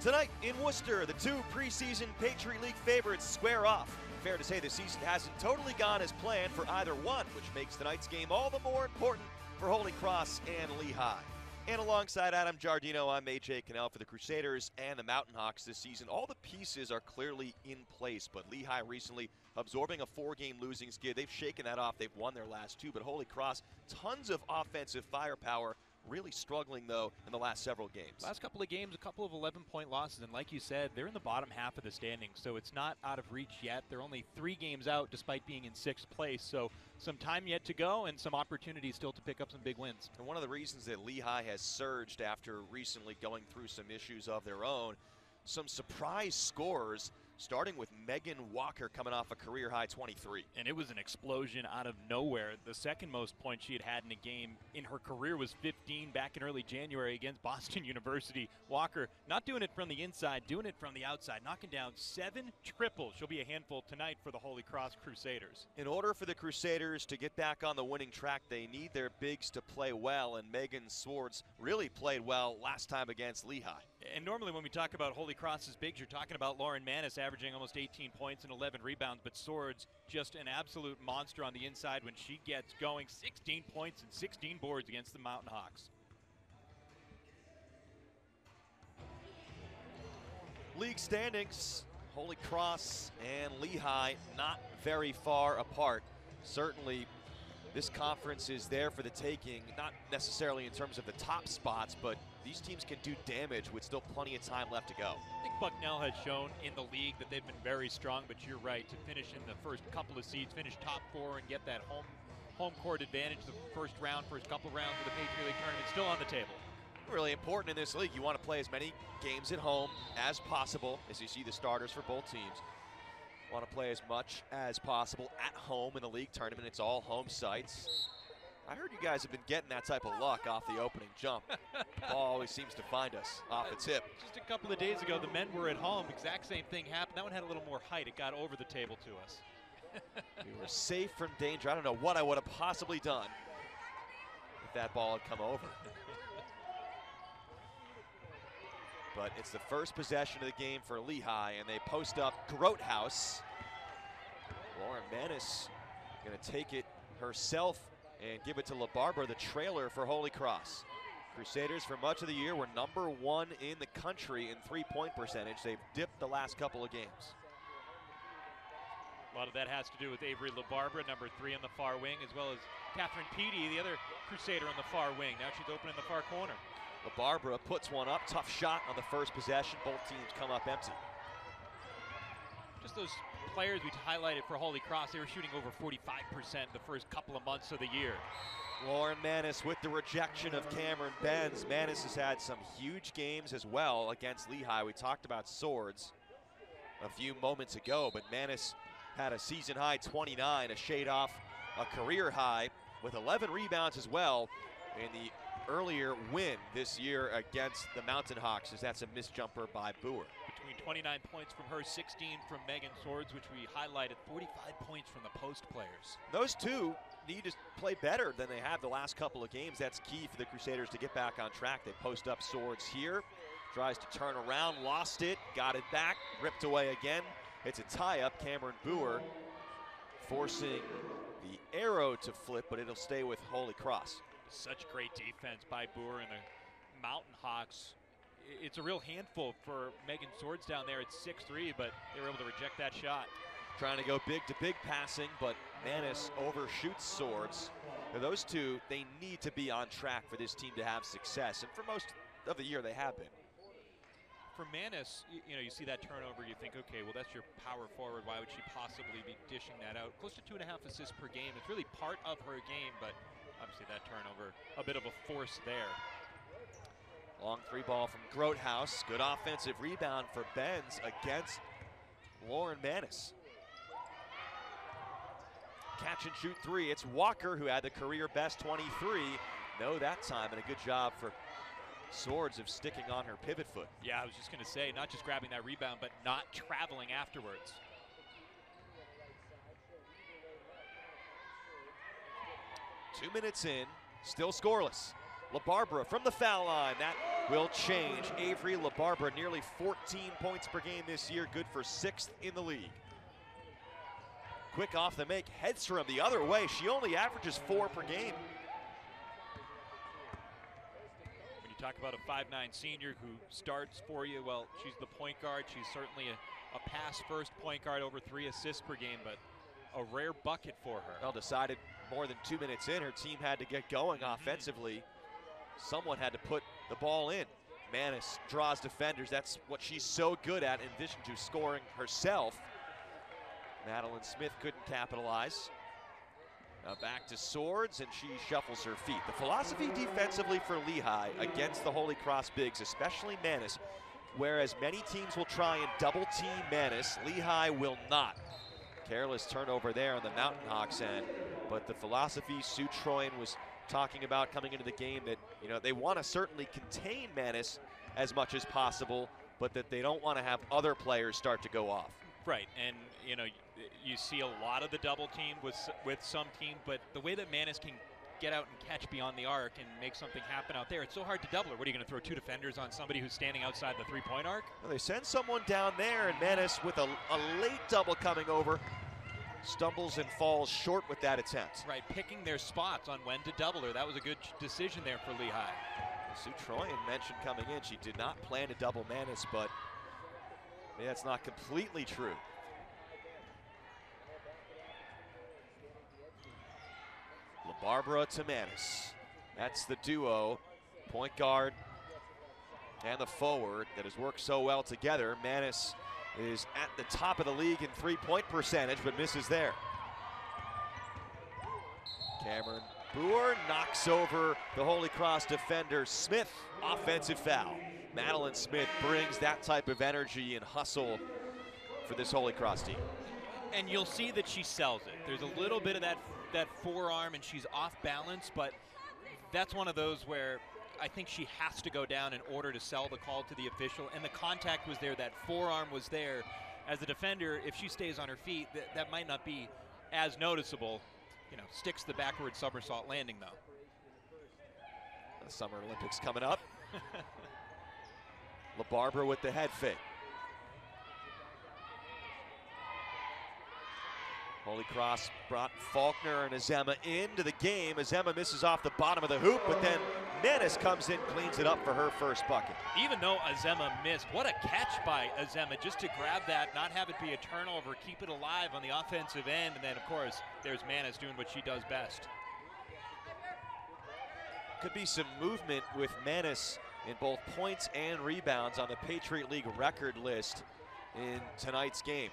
Tonight in Worcester, the two preseason Patriot League favorites square off. Fair to say the season hasn't totally gone as planned for either one, which makes tonight's game all the more important for Holy Cross and Lehigh. And alongside Adam Giardino, I'm AJ Cannell for the Crusaders and the Mountain Hawks this season. All the pieces are clearly in place, but Lehigh recently absorbing a four-game losing skid. They've shaken that off. They've won their last two, but Holy Cross, tons of offensive firepower Really struggling, though, in the last several games. Last couple of games, a couple of 11 point losses. And like you said, they're in the bottom half of the standings, so it's not out of reach yet. They're only three games out despite being in sixth place. So some time yet to go and some opportunities still to pick up some big wins. And one of the reasons that Lehigh has surged after recently going through some issues of their own some surprise scores, starting with Megan Walker coming off a career high 23. And it was an explosion out of nowhere. The second most points she had had in a game in her career was 15 back in early January against Boston University. Walker not doing it from the inside, doing it from the outside, knocking down seven triples. She'll be a handful tonight for the Holy Cross Crusaders. In order for the Crusaders to get back on the winning track, they need their bigs to play well, and Megan Swords really played well last time against Lehigh. And normally when we talk about Holy Cross's bigs, you're talking about Lauren Manis averaging almost 18 points and 11 rebounds, but Swords just an absolute monster on the inside when she gets going. 16 points and 16 boards against the Mountain Hawks. League standings, Holy Cross and Lehigh not very far apart. Certainly this conference is there for the taking, not necessarily in terms of the top spots, but these teams can do damage with still plenty of time left to go. I think Bucknell has shown in the league that they've been very strong, but you're right, to finish in the first couple of seeds, finish top four and get that home home court advantage the first round, first couple rounds of the Patriot League tournament still on the table. Really important in this league. You want to play as many games at home as possible as you see the starters for both teams. Want to play as much as possible at home in the league tournament. It's all home sites. I heard you guys have been getting that type of luck off the opening jump. Ball always seems to find us off its hip. Just a couple of days ago, the men were at home. Exact same thing happened. That one had a little more height. It got over the table to us. we were safe from danger. I don't know what I would have possibly done if that ball had come over. but it's the first possession of the game for Lehigh, and they post up Grothaus. Lauren Manis going to take it herself and give it to LaBarbera, the trailer for Holy Cross. Crusaders for much of the year were number one in the country in three-point percentage. They've dipped the last couple of games. A lot of that has to do with Avery LaBarbera, number three on the far wing, as well as Catherine Peaty, the other Crusader on the far wing. Now she's open in the far corner. Barbara puts one up. Tough shot on the first possession. Both teams come up empty. Just those players we highlighted for Holy Cross, they were shooting over 45% the first couple of months of the year. Lauren Manis with the rejection of Cameron Benz. Manis has had some huge games as well against Lehigh. We talked about Swords a few moments ago, but Manis had a season high 29, a shade off a career high with 11 rebounds as well in the earlier win this year against the Mountain Hawks as that's a missed jumper by Boer. Between 29 points from her, 16 from Megan Swords, which we highlighted, 45 points from the post players. Those two need to play better than they have the last couple of games. That's key for the Crusaders to get back on track. They post up Swords here, tries to turn around, lost it, got it back, ripped away again. It's a tie-up. Cameron Boer forcing the arrow to flip, but it'll stay with Holy Cross. Such great defense by Boer and the Mountain Hawks. It's a real handful for Megan Swords down there at 6'3", but they were able to reject that shot. Trying to go big to big passing, but Manis overshoots Swords. Now those two, they need to be on track for this team to have success, and for most of the year they have been. For Manis, you know, you see that turnover, you think, okay, well, that's your power forward. Why would she possibly be dishing that out? Close to two and a half assists per game. It's really part of her game, but obviously that turnover, a bit of a force there. Long three ball from Grothaus. Good offensive rebound for Benz against Lauren Manis. Catch and shoot three. It's Walker who had the career best 23. No that time, and a good job for Swords of sticking on her pivot foot. Yeah, I was just going to say, not just grabbing that rebound, but not traveling afterwards. Two minutes in, still scoreless. LaBarbera from the foul line. That will change. Avery LaBarbera, nearly 14 points per game this year, good for sixth in the league. Quick off the make, heads Hedstrom the other way. She only averages four per game. When you talk about a 5'9 senior who starts for you, well, she's the point guard. She's certainly a, a pass first point guard, over three assists per game, but a rare bucket for her. Well, decided more than two minutes in, her team had to get going mm-hmm. offensively. Someone had to put the ball in. Manis draws defenders. That's what she's so good at in addition to scoring herself. Madeline Smith couldn't capitalize. Now back to Swords, and she shuffles her feet. The philosophy defensively for Lehigh against the Holy Cross Bigs, especially Manis, whereas many teams will try and double team Manis, Lehigh will not. Careless turnover there on the Mountain Hawks end, but the philosophy Sue Troyan was talking about coming into the game that, you know, they want to certainly contain Manis as much as possible, but that they don't want to have other players start to go off. Right, and you know you see a lot of the double team with with some teams, but the way that Manis can get out and catch beyond the arc and make something happen out there, it's so hard to double her. What are you going to throw two defenders on somebody who's standing outside the three-point arc? Well, they send someone down there, and Manis with a, a late double coming over stumbles and falls short with that attempt. Right, picking their spots on when to double her. That was a good decision there for Lehigh. Sue Troyan mentioned coming in she did not plan to double Manis, but Maybe that's not completely true. LaBarbera to Manis. That's the duo, point guard and the forward that has worked so well together. Manis is at the top of the league in three-point percentage, but misses there. Cameron Boer knocks over the Holy Cross defender Smith. Offensive foul. Madeline Smith brings that type of energy and hustle for this Holy Cross team. And you'll see that she sells it. There's a little bit of that that forearm and she's off balance, but that's one of those where I think she has to go down in order to sell the call to the official. And the contact was there, that forearm was there. As a defender, if she stays on her feet, that, that might not be as noticeable. You know, sticks the backward somersault landing though. The Summer Olympics coming up. LaBarbera with the head fake. Holy Cross brought Faulkner and Azema into the game. Azema misses off the bottom of the hoop, but then Manis comes in, cleans it up for her first bucket. Even though Azema missed, what a catch by Azema just to grab that, not have it be a turnover, keep it alive on the offensive end, and then of course there's Manis doing what she does best. Could be some movement with Manis in both points and rebounds on the Patriot League record list in tonight's game.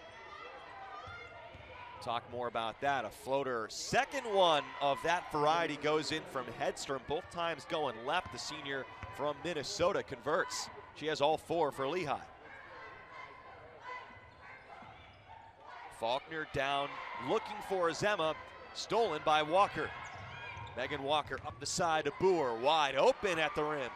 Talk more about that. A floater, second one of that variety goes in from Hedstrom, both times going left. The senior from Minnesota converts. She has all four for Lehigh. Faulkner down, looking for Azema, stolen by Walker. Megan Walker up the side to Boer, wide open at the rim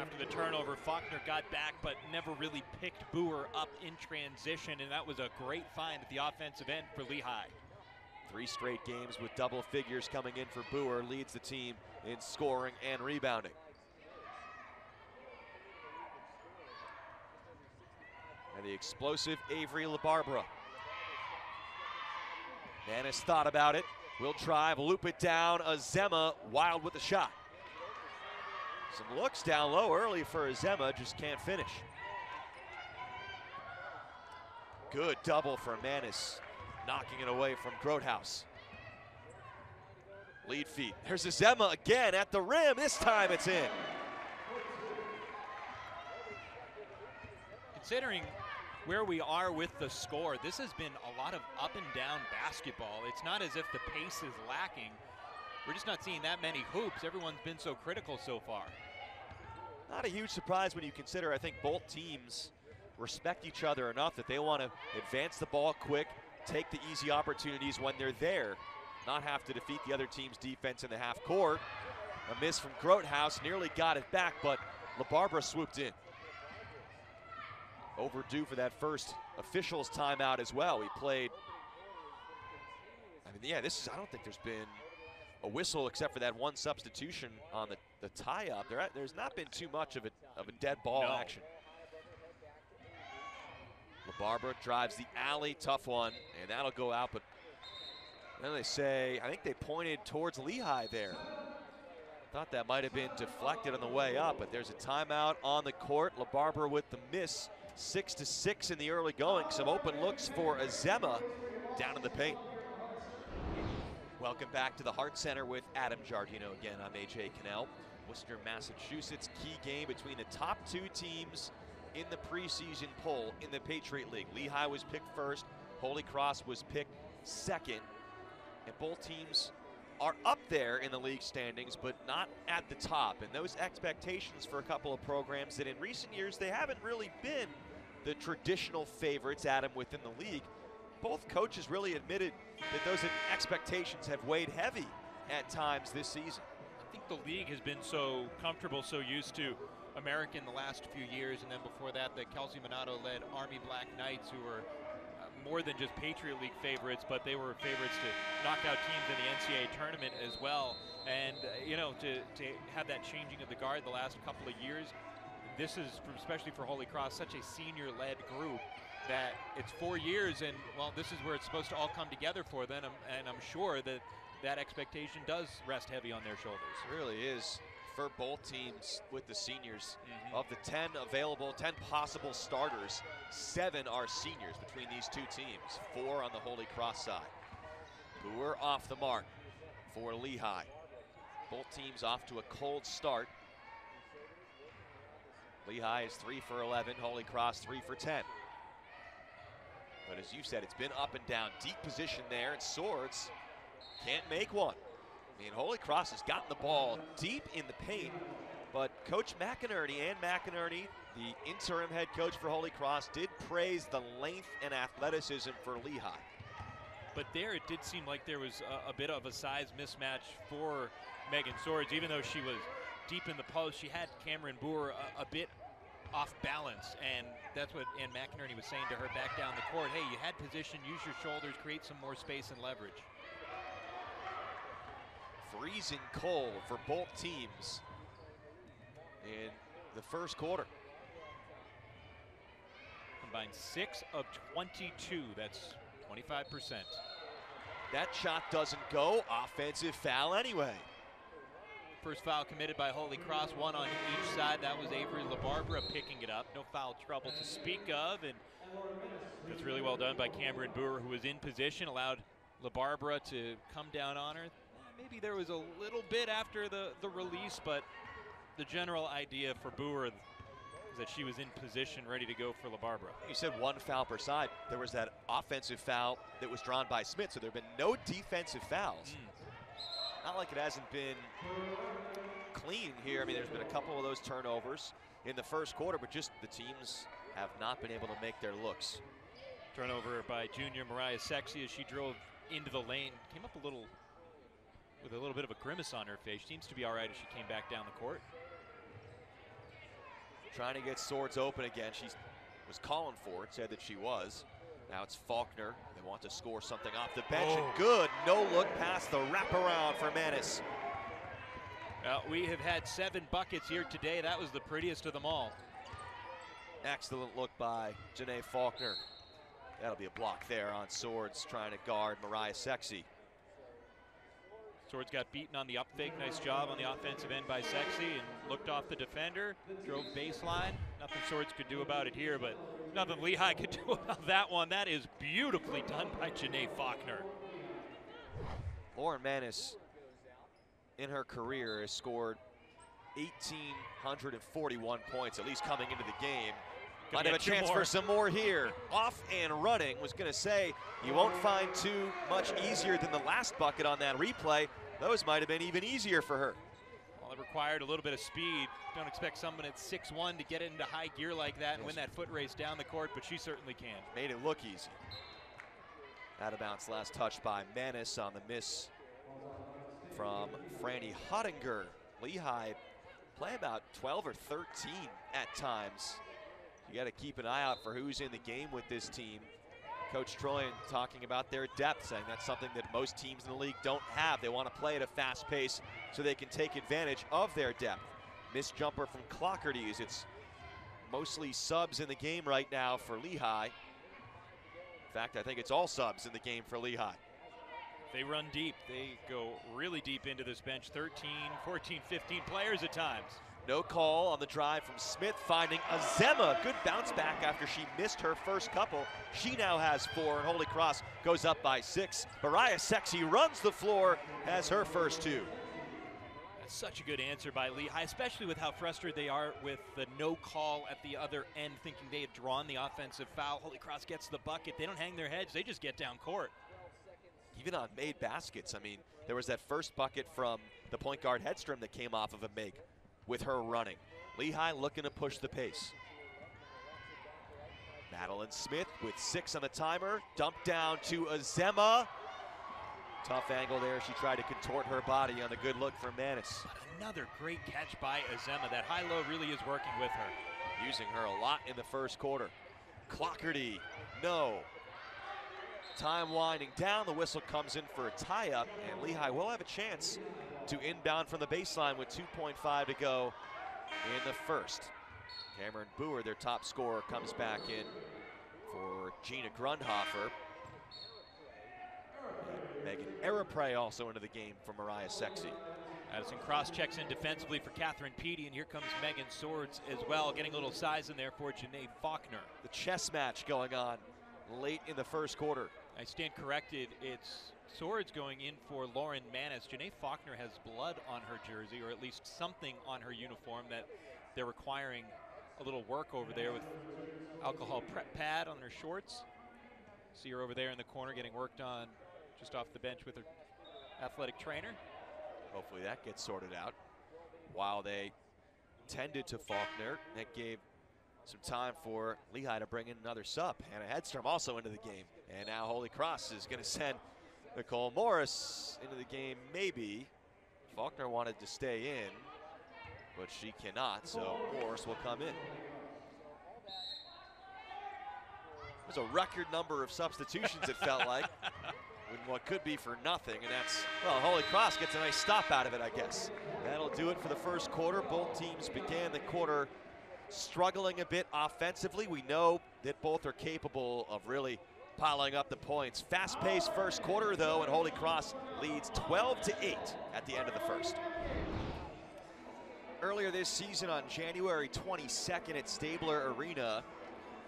after the turnover. Faulkner got back, but never really picked Boer up in transition, and that was a great find at the offensive end for Lehigh. Three straight games with double figures coming in for Boer leads the team in scoring and rebounding. And the explosive Avery LaBarbera. Manis thought about it. Will drive, loop it down. Azema wild with the shot. Some looks down low early for Azema, just can't finish. Good double for Manis, knocking it away from Grothaus. Lead feet. There's Azema again at the rim. This time it's in. Considering where we are with the score, this has been a lot of up and down basketball. It's not as if the pace is lacking. We're just not seeing that many hoops. Everyone's been so critical so far. Not a huge surprise when you consider I think both teams respect each other enough that they want to advance the ball quick, take the easy opportunities when they're there, not have to defeat the other team's defense in the half court. A miss from Grothaus nearly got it back, but LaBarbera swooped in. Overdue for that first officials timeout as well. He played, I mean, yeah, this is, I don't think there's been a whistle except for that one substitution on the, the tie-up. There, there's not been too much of a, of a dead ball No. action. LaBarbera drives the alley, tough one, and that'll go out. But then they say, I think they pointed towards Lehigh there. Thought that might have been deflected on the way up, but there's a timeout on the court. LaBarbera with the miss, six to six in the early going. Some open looks for Azema down in the paint. Welcome back to the Hart Center with Adam Giardino again. I'm AJ Cannell. Worcester, Massachusetts. Key game between the top two teams in the preseason poll in the Patriot League. Lehigh was picked first. Holy Cross was picked second. And both teams are up there in the league standings, but not at the top. And those expectations for a couple of programs that in recent years they haven't really been the traditional favorites, Adam, within the league. Both coaches really admitted that those expectations have weighed heavy at times this season. I think the league has been so comfortable, so used to American the last few years, and then before that, the Kelsey Minato led Army Black Knights, who were uh, more than just Patriot League favorites, but they were favorites to knock out teams in the NCAA tournament as well. And, uh, you know, to, to have that changing of the guard the last couple of years, this is, especially for Holy Cross, such a senior led group that it's four years, and, well, this is where it's supposed to all come together for them, and I'm, and I'm sure that that expectation does rest heavy on their shoulders. It really is for both teams with the seniors. Mhm. Of the 10 available, 10 possible starters, seven are seniors between these two teams, four on the Holy Cross side. Who are off the mark for Lehigh. Both teams off to a cold start. Lehigh is 3 for 11, Holy Cross 3 for 10. But as you said, it's been up and down. Deep position there, and Swords can't make one. I mean, Holy Cross has gotten the ball deep in the paint, but Coach McInerney and McInerney, the interim head coach for Holy Cross, did praise the length and athleticism for Lehigh. But there, it did seem like there was a, a bit of a size mismatch for Megan Swords. Even though she was deep in the post, she had Cameron Boer a, a bit off balance, and that's what Ann McInerney was saying to her back down the court. Hey, you had position, use your shoulders, create some more space and leverage. Freezing cold for both teams in the first quarter. Combined six of 22. That's 25%. That shot doesn't go. Offensive foul anyway. First foul committed by Holy Cross, one on each side. That was Avery LaBarbera picking it up. No foul trouble to speak of, and that's really well done by Cameron Boer, who was in position, allowed LaBarbera to come down on her. Maybe there was a little bit after the, the release, but the general idea for Boer is that she was in position, ready to go for LaBarbera. You said one foul per side. There was that offensive foul that was drawn by Smith, so there have been no defensive fouls. Mm. Not like it hasn't been clean here. I mean, there's been a couple of those turnovers in the first quarter, but just the teams have not been able to make their looks. Turnover by junior Mariah Sexy as she drove into the lane. Came up a little with a little bit of a grimace on her face. Seems to be all right as she came back down the court. Trying to get Swords open again. She was calling for it, said that she was. Now it's Faulkner. They want to score something off the bench. And Oh. good. No look past the wraparound for Manis. Uh, we have had seven buckets here today. That was the prettiest of them all. Excellent look by Janae Faulkner. That'll be a block there on Swords trying to guard Mariah Sexy. Swords got beaten on the up fake. Nice job on the offensive end by Sexy and looked off the defender. Drove baseline. Nothing Swords could do about it here, but nothing Lehigh could do about that one. That is beautifully done by Janae Faulkner. Lauren Manis, in her career, has scored 1,841 points, at least coming into the game. Gonna Might have a chance more. for some more here. Off and running. Was going to say, you won't find too much easier than the last bucket on that replay. Those might have been even easier for her. Required a little bit of speed. Don't expect someone at 6'1 to get into high gear like that and win that foot race down the court, but she certainly can. Made it look easy. Out of bounds last touch by Manis on the miss from Franny Hottinger. Lehigh play about 12 or 13 at times. You got to keep an eye out for who's in the game with this team. Coach Troyan talking about their depth, saying that's something that most teams in the league don't have. They want to play at a fast pace so they can take advantage of their depth. Missed jumper from Clockerties. It's mostly subs in the game right now for Lehigh. In fact, I think it's all subs in the game for Lehigh. They run deep. They go really deep into this bench 13, 14, 15 players at times. No call on the drive from Smith, finding Azema. Good bounce back after she missed her first couple. She now has four, and Holy Cross goes up by six. Mariah Sexy runs the floor, has her first two. Such a good answer by Lehigh, especially with how frustrated they are with the no call at the other end, thinking they had drawn the offensive foul. Holy Cross gets the bucket. They don't hang their heads, they just get down court. Even on made baskets, I mean, there was that first bucket from the point guard Hedstrom that came off of a make with her running. Lehigh looking to push the pace. Madeline Smith with six on the timer. dumped down to Azema. Tough angle there. She tried to contort her body on the good look from Manis. But another great catch by Azema. That high-low really is working with her. Using her a lot in the first quarter. Clockerty, no. Time winding down. The whistle comes in for a tie-up, and Lehigh will have a chance to inbound from the baseline with 2.5 to go in the first. Cameron Boer, their top scorer, comes back in for Gina Grundhofer. And Megan Arapray also into the game for Mariah Sexy. Addison Cross checks in defensively for Catherine Peaty, and here comes Megan Swords as well, getting a little size in there for Janae Faulkner. The chess match going on late in the first quarter. I stand corrected. It's Swords going in for Lauren Manis. Janae Faulkner has blood on her jersey, or at least something on her uniform that they're requiring a little work over there with alcohol prep pad on her shorts. See her over there in the corner getting worked on just off the bench with her athletic trainer. Hopefully that gets sorted out. While they tended to Faulkner, that gave some time for Lehigh to bring in another sub. Hannah Hedstrom also into the game. And now Holy Cross is going to send Nicole Morris into the game, maybe. Faulkner wanted to stay in, but she cannot, so Morris will come in. There's a record number of substitutions, it felt like, in what could be for nothing, and that's, well, Holy Cross gets a nice stop out of it, I guess. That'll do it for the first quarter. Both teams began the quarter struggling a bit offensively. We know that both are capable of really piling up the points. Fast-paced first quarter, though, and Holy Cross leads 12 to 8 at the end of the first. Earlier this season on January 22nd at Stabler Arena,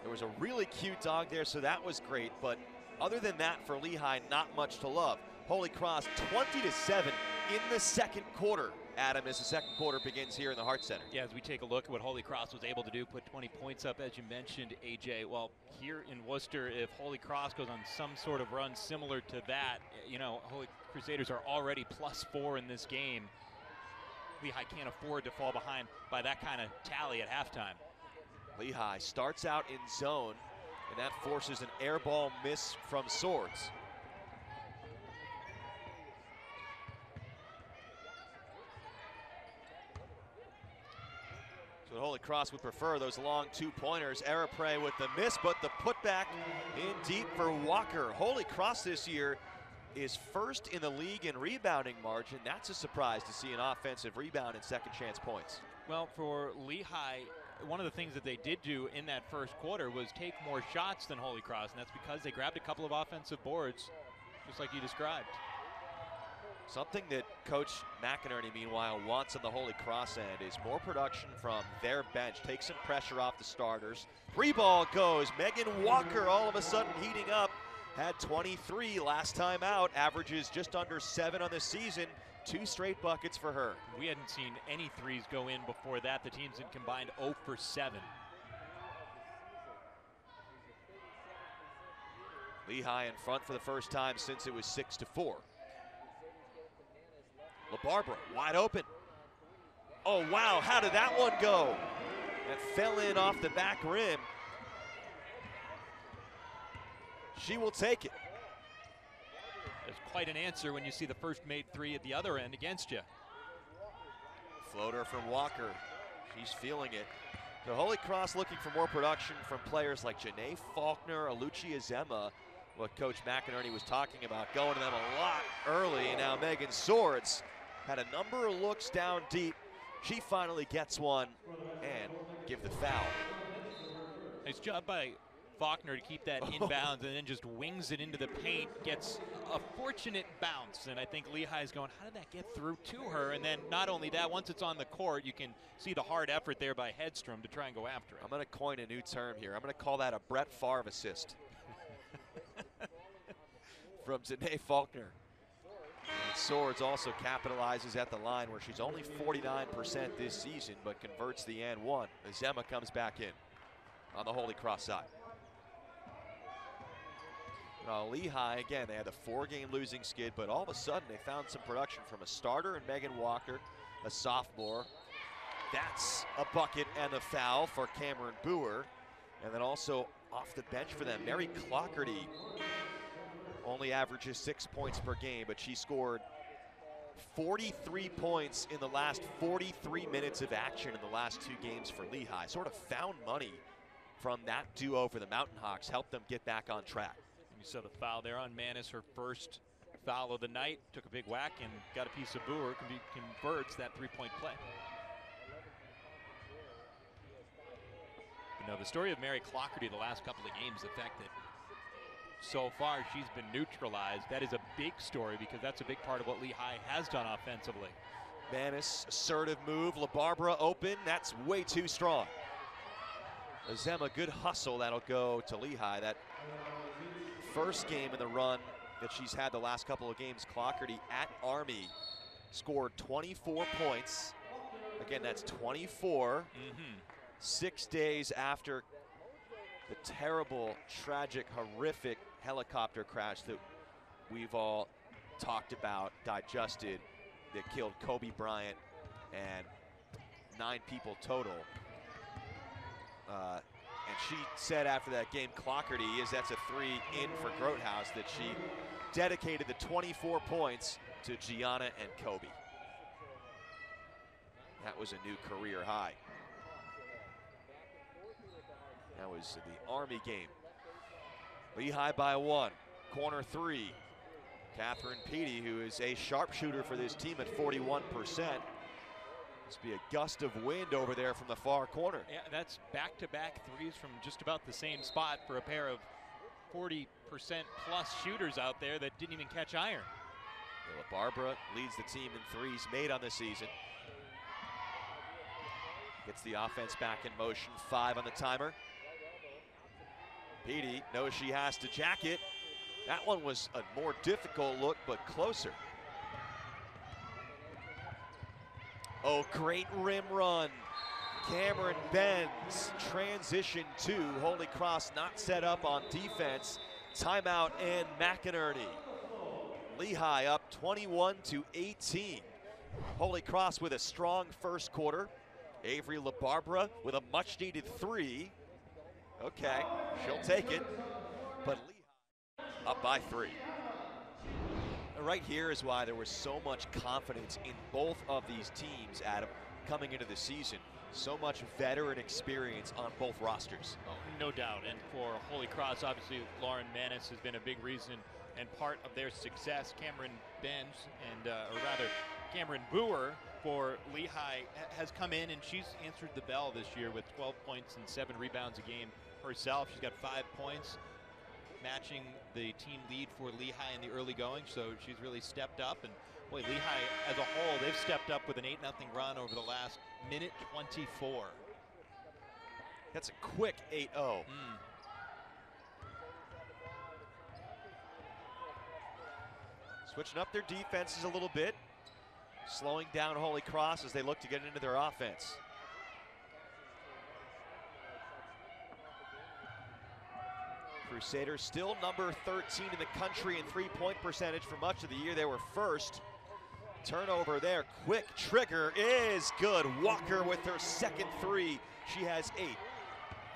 there was a really cute dog there, so that was great. But other than that, for Lehigh, not much to love. Holy Cross 20 to 7 in the second quarter. Adam, as the second quarter begins here in the Hart Center. Yeah, as we take a look at what Holy Cross was able to do, put 20 points up, as you mentioned, AJ. Well, here in Worcester, if Holy Cross goes on some sort of run similar to that, you know, Holy Crusaders are already plus four in this game. Lehigh can't afford to fall behind by that kind of tally at halftime. Lehigh starts out in zone, and that forces an air ball miss from Swords. So Holy Cross would prefer those long two-pointers. Arapray with the miss, but the putback in deep for Walker. Holy Cross this year is first in the league in rebounding margin. That's a surprise to see an offensive rebound and second chance points. Well, for Lehigh, one of the things that they did do in that first quarter was take more shots than Holy Cross, and that's because they grabbed a couple of offensive boards, just like you described. Something that Coach McInerney, meanwhile, wants on the Holy Cross end is more production from their bench. Take some pressure off the starters. Three ball goes. Megan Walker all of a sudden heating up. Had 23 last time out. Averages just under seven on the season. Two straight buckets for her. We hadn't seen any threes go in before that. The teams had combined 0 for 7. Lehigh in front for the first time since it was 6 to 4. LaBarbera wide open. Oh, wow, how did that one go? That fell in off the back rim. She will take it. Quite an answer when you see the first made three at the other end against you. Floater from Walker. She's feeling it. The Holy Cross looking for more production from players like Janae Faulkner, Alucia Azema. what Coach McInerney was talking about, going to them a lot early. Now Megan Swords had a number of looks down deep. She finally gets one and give the foul. Nice job by Faulkner to keep that oh. inbounds and then just wings it into the paint, gets a fortunate bounce. And I think Lehigh's going, how did that get through to her? And then not only that, once it's on the court, you can see the hard effort there by Hedstrom to try and go after it. I'm going to coin a new term here. I'm going to call that a Brett Favre assist. From Janae Faulkner. And Swords also capitalizes at the line where she's only 49% this season, but converts the and one as Emma comes back in on the Holy Cross side. Now, Lehigh, again, they had a four game losing skid, but all of a sudden they found some production from a starter and Megan Walker, a sophomore. That's a bucket and a foul for Cameron Boer. And then also off the bench for them, Mary Clockerty only averages six points per game, but she scored 43 points in the last 43 minutes of action in the last two games for Lehigh. Sort of found money from that duo for the Mountain Hawks, helped them get back on track. You saw the foul there on Manis, her first foul of the night. Took a big whack and got a piece of Boer, converts that three-point play. You know, the story of Mary Clockerty the last couple of games, the fact that so far she's been neutralized, that is a big story because that's a big part of what Lehigh has done offensively. Manis, assertive move. LaBarbera open. That's way too strong. Azema, good hustle. That'll go to Lehigh. That first game in the run that she's had the last couple of games, Clockerty at Army scored 24 points. Again, that's 24. Mm-hmm. Six days after the terrible, tragic, horrific helicopter crash that we've all talked about, digested, that killed Kobe Bryant and nine people total. Uh, she said after that game, Clockerty is that's a three in for Grothaus that she dedicated the 24 points to Gianna and Kobe. That was a new career high. That was the Army game. Lehigh by one. Corner three. Catherine Peaty, who is a sharpshooter for this team at 41%. Must be a gust of wind over there from the far corner. Yeah, that's back-to-back threes from just about the same spot for a pair of 40% plus shooters out there that didn't even catch iron. Barbara leads the team in threes made on the season. Gets the offense back in motion, five on the timer. Peaty knows she has to jack it. That one was a more difficult look, but closer. Oh, great rim run. Cameron Benz, transition two. Holy Cross not set up on defense. Timeout and McInerney. Lehigh up 21 to 18. Holy Cross with a strong first quarter. Avery LaBarbera with a much needed three. Okay, she'll take it. But Lehigh up by three right here is why there was so much confidence in both of these teams, Adam, coming into the season. So much veteran experience on both rosters. Oh, no doubt. And for Holy Cross, obviously, Lauren Manis has been a big reason and part of their success. Cameron Benz, and uh, or rather, Cameron Boer for Lehigh has come in and she's answered the bell this year with 12 points and seven rebounds a game herself. She's got five points matching the team lead for Lehigh in the early going, so she's really stepped up. And boy, Lehigh as a whole, they've stepped up with an 8 0 run over the last minute 24. That's a quick 8 0. Mm. Switching up their defenses a little bit, slowing down Holy Cross as they look to get into their offense. Crusaders still number 13 in the country in three-point percentage for much of the year. They were first. Turnover there. Quick trigger is good. Walker with her second three. She has eight.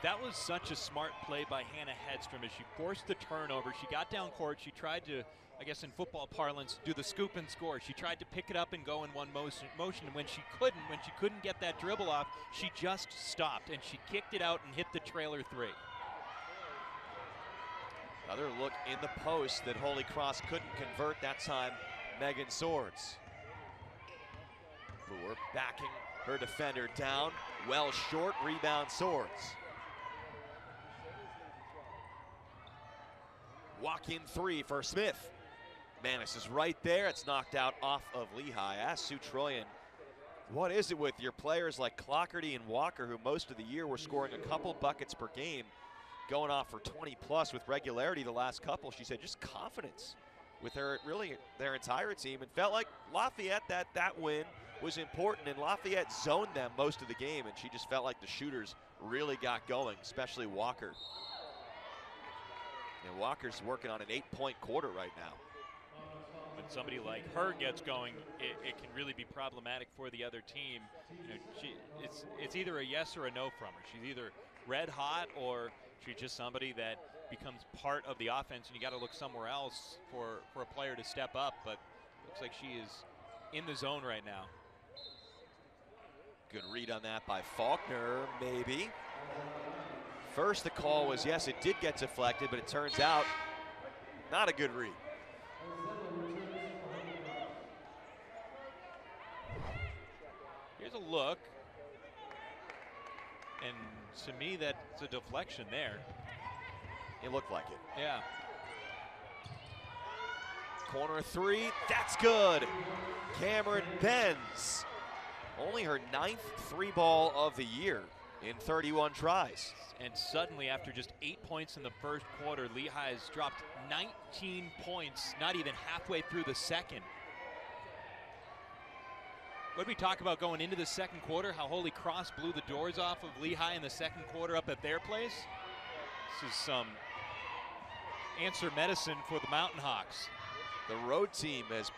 That was such a smart play by Hannah Hedstrom as she forced the turnover. She got down court. She tried to, I guess in football parlance, do the scoop and score. She tried to pick it up and go in one motion. motion. When she couldn't, when she couldn't get that dribble off, she just stopped and she kicked it out and hit the trailer three. Another look in the post that Holy Cross couldn't convert that time. Megan Swords. Boer backing her defender down. Well short, rebound Swords. Walk in three for Smith. Manis is right there. It's knocked out off of Lehigh. Ask Sue Troyan, what is it with your players like Clockerty and Walker, who most of the year were scoring a couple buckets per game, going off for 20 plus with regularity the last couple? She said just confidence with her, really their entire team, and felt like Lafayette that that win was important, and Lafayette zoned them most of the game, and she just felt like the shooters really got going, especially Walker. And Walker's working on an eight-point quarter right now when somebody like her gets going, it, it, can really be problematic for the other team. You know, she, it's it's either a yes or a no from her. She's either red hot or she's just somebody that becomes part of the offense, and you got to look somewhere else for for a player to step up. But looks like she is in the zone right now. Good read on that by Faulkner, maybe. First, the call was yes, it did get deflected, but it turns out not a good read. Here's a look. And to me, that's a deflection there. It looked like it. Yeah. Corner three, that's good. Cameron Benz. Only her ninth three ball of the year in 31 tries. And suddenly, after just eight points in the first quarter, Lehigh has dropped 19 points, not even halfway through the second. What we talk about going into the second quarter? How Holy Cross blew the doors off of Lehigh in the second quarter up at their place? This is some answer medicine for the Mountain Hawks. The road team has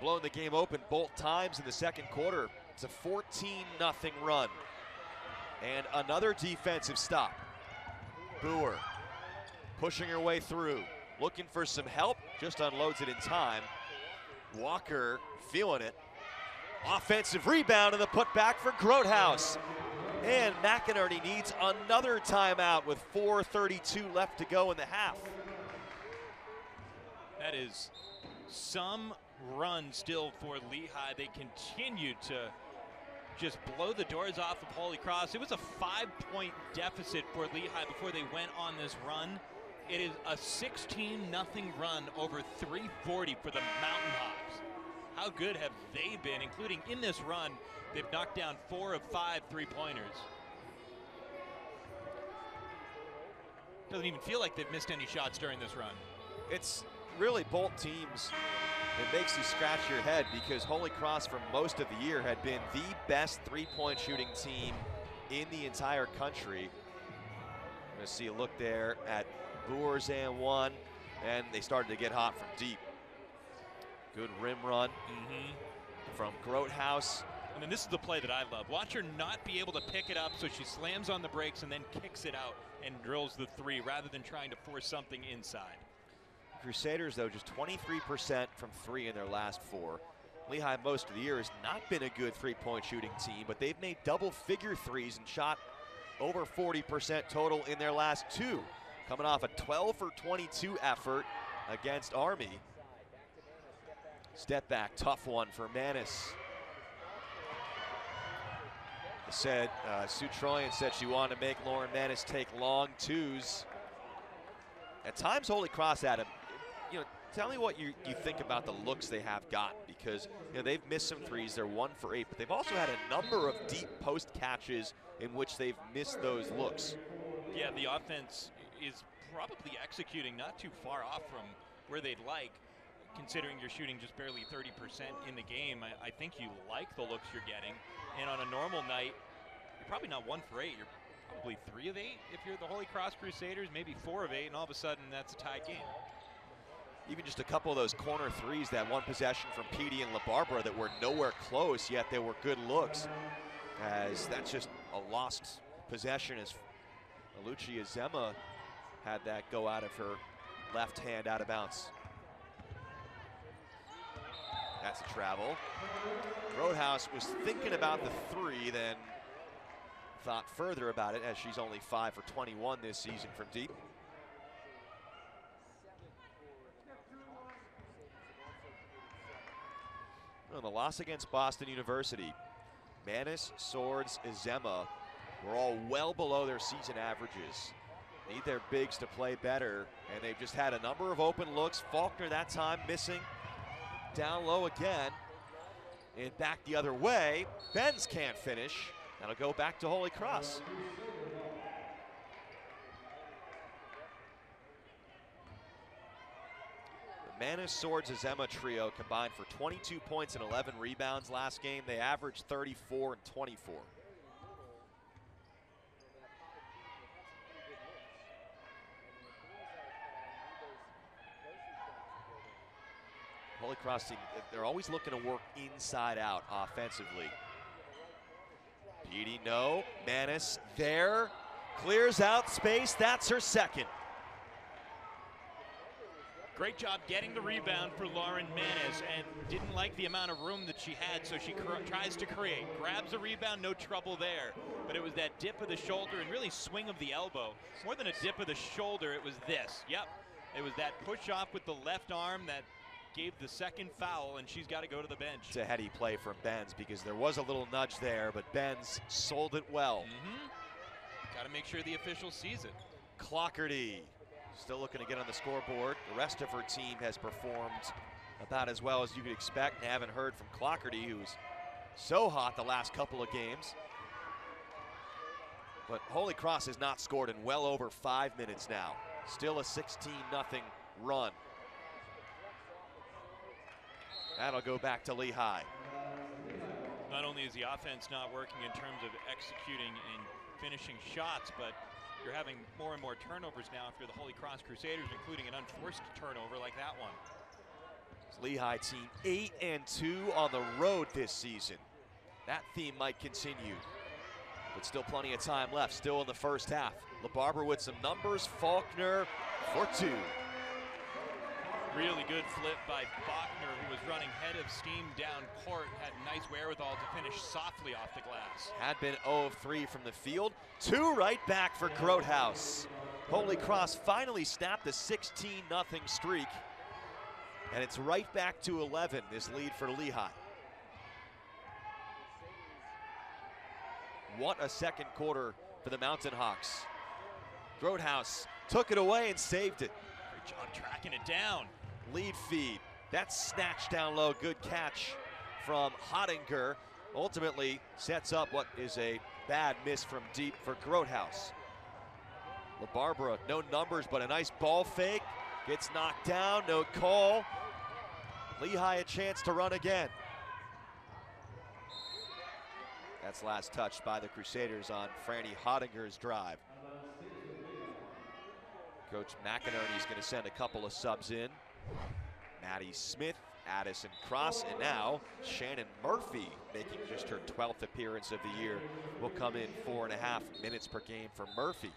blown the game open both times in the second quarter. It's a 14 0 run. And another defensive stop. Boer pushing her way through, looking for some help, just unloads it in time. Walker feeling it, Offensive rebound and the putback for Grothaus. And McInerney needs another timeout with 4.32 left to go in the half. That is some run still for Lehigh. They continue to just blow the doors off of Holy Cross. It was a five point deficit for Lehigh before they went on this run. It is a 16 0 run over 340 for the Mountain Hawks how good have they been, including in this run? They've knocked down four of five three pointers. Doesn't even feel like they've missed any shots during this run. It's really both teams. It makes you scratch your head because Holy Cross, for most of the year, had been the best three point shooting team in the entire country. I'm to see a look there at Boers and one, and they started to get hot from deep. Good rim run mm-hmm. from Grothaus. And then this is the play that I love. Watch her not be able to pick it up, so she slams on the brakes and then kicks it out and drills the three rather than trying to force something inside. Crusaders, though, just 23% from three in their last four. Lehigh, most of the year, has not been a good three point shooting team, but they've made double figure threes and shot over 40% total in their last two, coming off a 12 for 22 effort against Army. Step back, tough one for Manis. Said uh, Sue Troyan said she wanted to make Lauren Manis take long twos. At times, Holy Cross, Adam, you know, tell me what you, you think about the looks they have got because you know they've missed some threes. They're one for eight, but they've also had a number of deep post catches in which they've missed those looks. Yeah, the offense is probably executing not too far off from where they'd like considering you're shooting just barely 30% in the game, I, I, think you like the looks you're getting. And on a normal night, you're probably not one for eight. You're probably three of eight if you're the Holy Cross Crusaders, maybe four of eight, and all of a sudden that's a tie game. Even just a couple of those corner threes, that one possession from Peaty and LaBarbera that were nowhere close, yet they were good looks. As that's just a lost possession as Lucia Zema had that go out of her left hand out of bounds. That's a travel. Roadhouse was thinking about the three, then thought further about it as she's only five for 21 this season from deep. On the loss against Boston University, Manis, Swords, Azema were all well below their season averages. Need their bigs to play better, and they've just had a number of open looks. Faulkner that time missing. Down low again. And back the other way. Benz can't finish. That'll go back to Holy Cross. The Manis Swords Azema trio combined for 22 points and 11 rebounds last game. They averaged 34 and 24. Holy Cross they're always looking to work inside out offensively. Peaty, no. Manis there. Clears out space. That's her second. Great job getting the rebound for Lauren Manis and didn't like the amount of room that she had, so she tries to create. Grabs a rebound, no trouble there. But it was that dip of the shoulder and really swing of the elbow. More than a dip of the shoulder, it was this. Yep. It was that push off with the left arm that gave the second foul, and she's got to go to the bench. It's a heady play from Benz because there was a little nudge there, but Benz sold it well. Mm-hmm. Got to make sure the official sees it. Clockerty still looking to get on the scoreboard. The rest of her team has performed about as well as you could expect. And haven't heard from Clockerty, who's so hot the last couple of games. But Holy Cross has not scored in well over five minutes now. Still a 16 0 run. That'll go back to Lehigh. Not only is the offense not working in terms of executing and finishing shots, but you're having more and more turnovers now if you're the Holy Cross Crusaders, including an unforced turnover like that one. Lehigh team 8 and 2 on the road this season. That theme might continue. But still plenty of time left, still in the first half. LaBarbera with some numbers, Faulkner for two. Really good flip by Faulkner, who was running head of steam down court. Had nice wherewithal to finish softly off the glass. Had been 0 of 3 from the field. Two right back for Groothuis. Holy Cross finally snapped the 16 0 streak. And it's right back to 11, this lead for Lehigh. What a second quarter for the Mountain Hawks. Groothuis took it away and saved it. Job tracking it down lead feed. That's snatched down low. Good catch from Hottinger. Ultimately sets up what is a bad miss from deep for Groothuis. LaBarbera, no numbers, but a nice ball fake. Gets knocked down, no call. Lehigh a chance to run again. That's last touched by the Crusaders on Franny Hottinger's drive. Coach McInerney is going to send a couple of subs in. Maddie Smith, Addison Cross, and now Shannon Murphy making just her 12th appearance of the year. Will come in four and a half minutes per game for Murphy.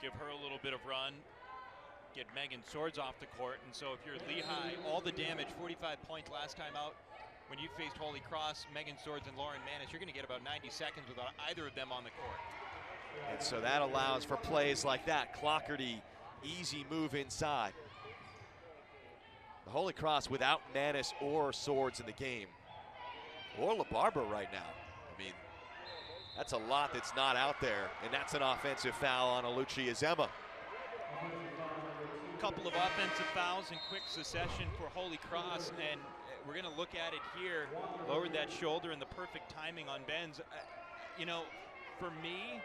Give her a little bit of run. Get Megan Swords off the court. And so if you're Lehigh, all the damage, 45 points last time out. When you faced Holy Cross, Megan Swords and Lauren Manis, you're going to get about 90 seconds without either of them on the court. And so that allows for plays like that. Clockerty, easy move inside. The Holy Cross without Manis or Swords in the game. Or LaBarbera right now. I mean, that's a lot that's not out there, and that's an offensive foul on Oluchi Azema. A couple of offensive fouls in quick succession for Holy Cross, and we're going to look at it here. Lowered that shoulder and the perfect timing on Benz. Uh, you know, for me,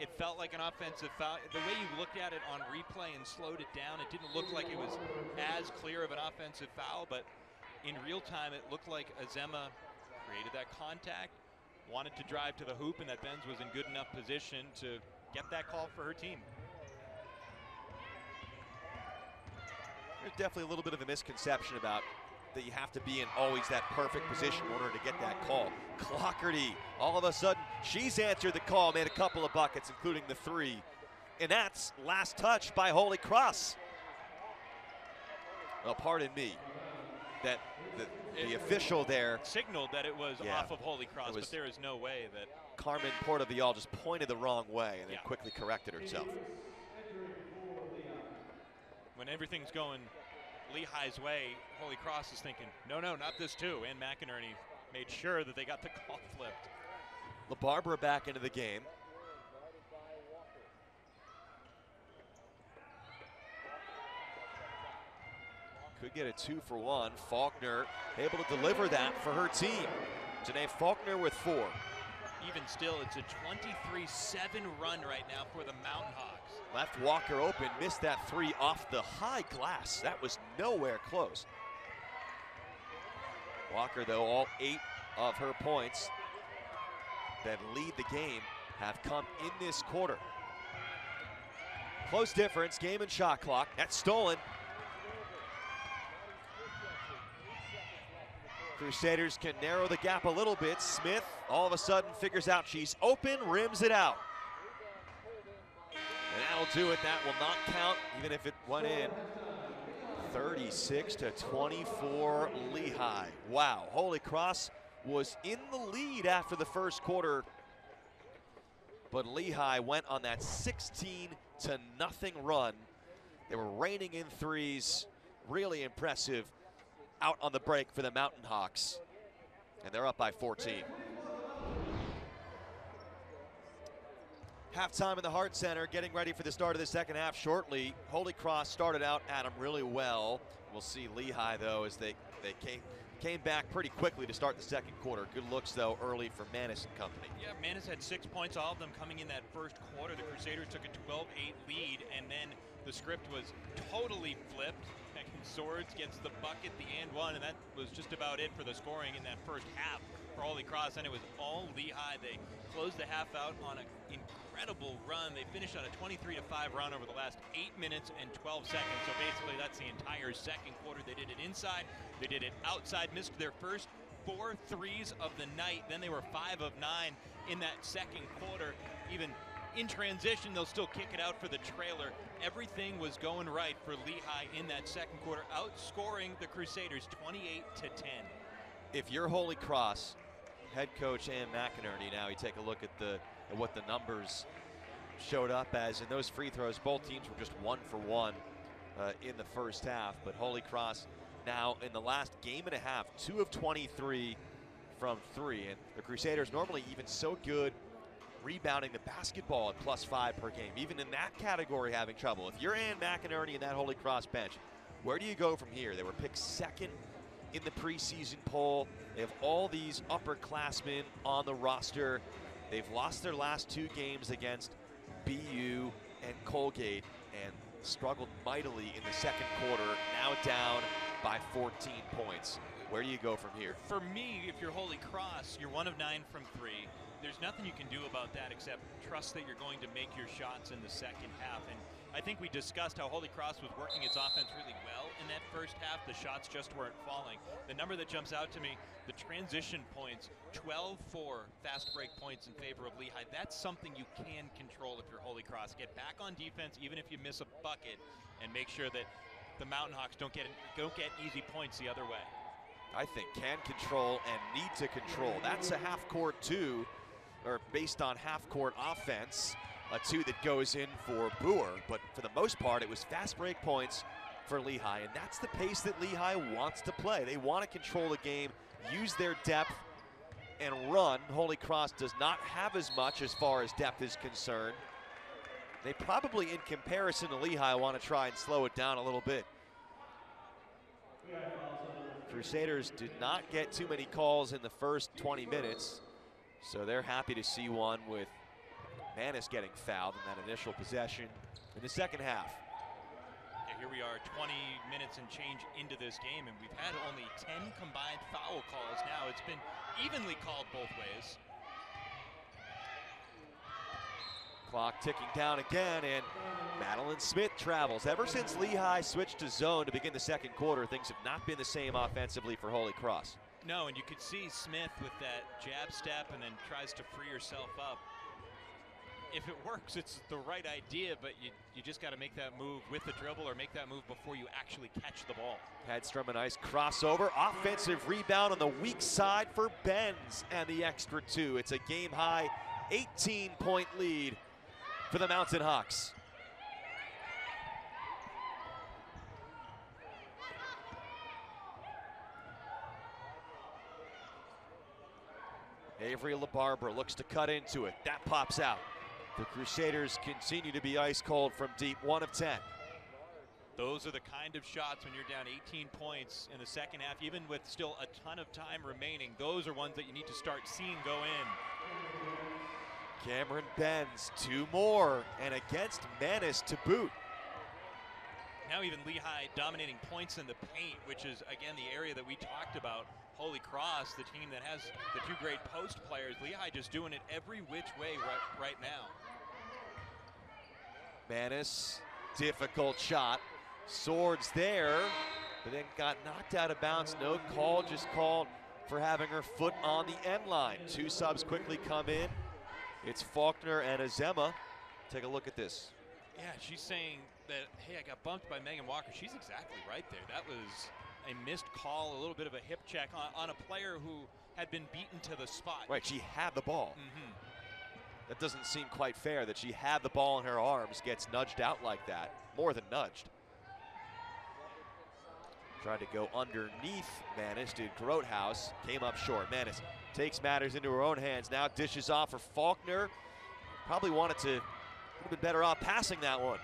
it felt like an offensive foul. The way you looked at it on replay and slowed it down, it didn't look like it was as clear of an offensive foul, but in real time, it looked like Azema created that contact, wanted to drive to the hoop, and that Benz was in good enough position to get that call for her team. There's definitely a little bit of a misconception about that you have to be in always that perfect position in order to get that call. Clockerty, all of a sudden, she's answered the call, made a couple of buckets, including the three. And that's last touch by Holy Cross. Well, pardon me. That the, the official there signaled that it was yeah, off of Holy Cross, but there is no way that Carmen Portavial just pointed the wrong way and then yeah. quickly corrected herself. When everything's going Lehigh's way, Holy Cross is thinking, no, no, not this too. And McInerney made sure that they got the call flipped. LaBarbera back into the game. Could get a two for one. Faulkner able to deliver that for her team. Janae Faulkner with four. Even still, it's a 23-7 run right now for the Mountain Hawks. Left Walker open, missed that three off the high glass. That was nowhere close. Walker, though, all eight of her points that lead the game have come in this quarter. Close difference, game and shot clock. That's stolen. Crusaders can narrow the gap a little bit. Smith all of a sudden figures out she's open, rims it out. And that'll do it. That will not count, even if it went in. 36 to 24 Lehigh. Wow, Holy Cross was in the lead after the first quarter, but Lehigh went on that 16 to nothing run. They were raining in threes, really impressive out on the break for the Mountain Hawks, and they're up by 14. Halftime in the Hart Center, getting ready for the start of the second half shortly. Holy Cross started out, Adam, really well. We'll see Lehigh, though, as they, they came came back pretty quickly to start the second quarter. Good looks, though, early for Manis and company. Yeah, Manis had six points, all of them coming in that first quarter. The Crusaders took a 12-8 lead, and then the script was totally flipped. Swords gets the bucket, the and one, and that was just about it for the scoring in that first half for Holy Cross. And it was all Lehigh. They closed the half out on an incredible run. They finished on a 23 to 5 run over the last 8 minutes and 12 seconds. So basically, that's the entire second quarter. They did it inside, they did it outside, missed their first four threes of the night. Then they were five of nine in that second quarter. Even in transition, they'll still kick it out for the trailer. Everything was going right for Lehigh in that second quarter, outscoring the Crusaders 28 to 10. If you're Holy Cross, head coach Ann McInerney, now you take a look at the at what the numbers showed up as in those free throws. Both teams were just one for one uh, in the first half, but Holy Cross now in the last game and a half, two of 23 from three, and the Crusaders normally even so good rebounding the basketball at plus five per game. Even in that category, having trouble. If you're Ann McInerney and that Holy Cross bench, where do you go from here? They were picked second in the preseason poll. They have all these upperclassmen on the roster. They've lost their last two games against BU and Colgate and struggled mightily in the second quarter, now down by 14 points. Where do you go from here? For me, if you're Holy Cross, you're one of nine from three there's nothing you can do about that except trust that you're going to make your shots in the second half. And I think we discussed how Holy Cross was working its offense really well in that first half. The shots just weren't falling. The number that jumps out to me, the transition points, 12-4 fast break points in favor of Lehigh. That's something you can control if you're Holy Cross. Get back on defense even if you miss a bucket and make sure that the Mountain Hawks don't get don't get easy points the other way. I think can control and need to control. That's a half court two or based on half court offense, a two that goes in for Boer. But for the most part, it was fast break points for Lehigh. And that's the pace that Lehigh wants to play. They want to control the game, use their depth, and run. Holy Cross does not have as much as far as depth is concerned. They probably, in comparison to Lehigh, want to try and slow it down a little bit. Crusaders did not get too many calls in the first 20 minutes. So they're happy to see one with Manis getting fouled in that initial possession in the second half. Yeah, here we are 20 minutes and change into this game, and we've had only 10 combined foul calls now. It's been evenly called both ways. Clock ticking down again, and Madeline Smith travels. Ever since Lehigh switched to zone to begin the second quarter, things have not been the same offensively for Holy Cross. No, and you could see Smith with that jab step and then tries to free herself up. If it works, it's the right idea, but you, you just got to make that move with the dribble or make that move before you actually catch the ball. Hedstrom a nice crossover. Offensive rebound on the weak side for Benz and the extra two. It's a game high 18 point lead for the Mountain Hawks. Avery LaBarbera looks to cut into it. That pops out. The Crusaders continue to be ice cold from deep, one of 10. Those are the kind of shots when you're down 18 points in the second half, even with still a ton of time remaining. Those are ones that you need to start seeing go in. Cameron Benz, two more, and against Manis to boot. Now even Lehigh dominating points in the paint, which is, again, the area that we talked about. Holy Cross, the team that has the two great post players. Lehigh just doing it every which way right, right now. Manis, difficult shot. Swords there, but then got knocked out of bounds. No call, just called for having her foot on the end line. Two subs quickly come in. It's Faulkner and Azema. Take a look at this. Yeah, she's saying that, hey, I got bumped by Megan Walker. She's exactly right there. That was a missed call, a little bit of a hip check on, on a player who had been beaten to the spot. Right, she had the ball. Mm-hmm. That doesn't seem quite fair that she had the ball in her arms, gets nudged out like that. More than nudged. Tried to go underneath Manis, did Grothaus, came up short. Manis takes matters into her own hands, now dishes off for Faulkner. Probably wanted to, would have been better off passing that one.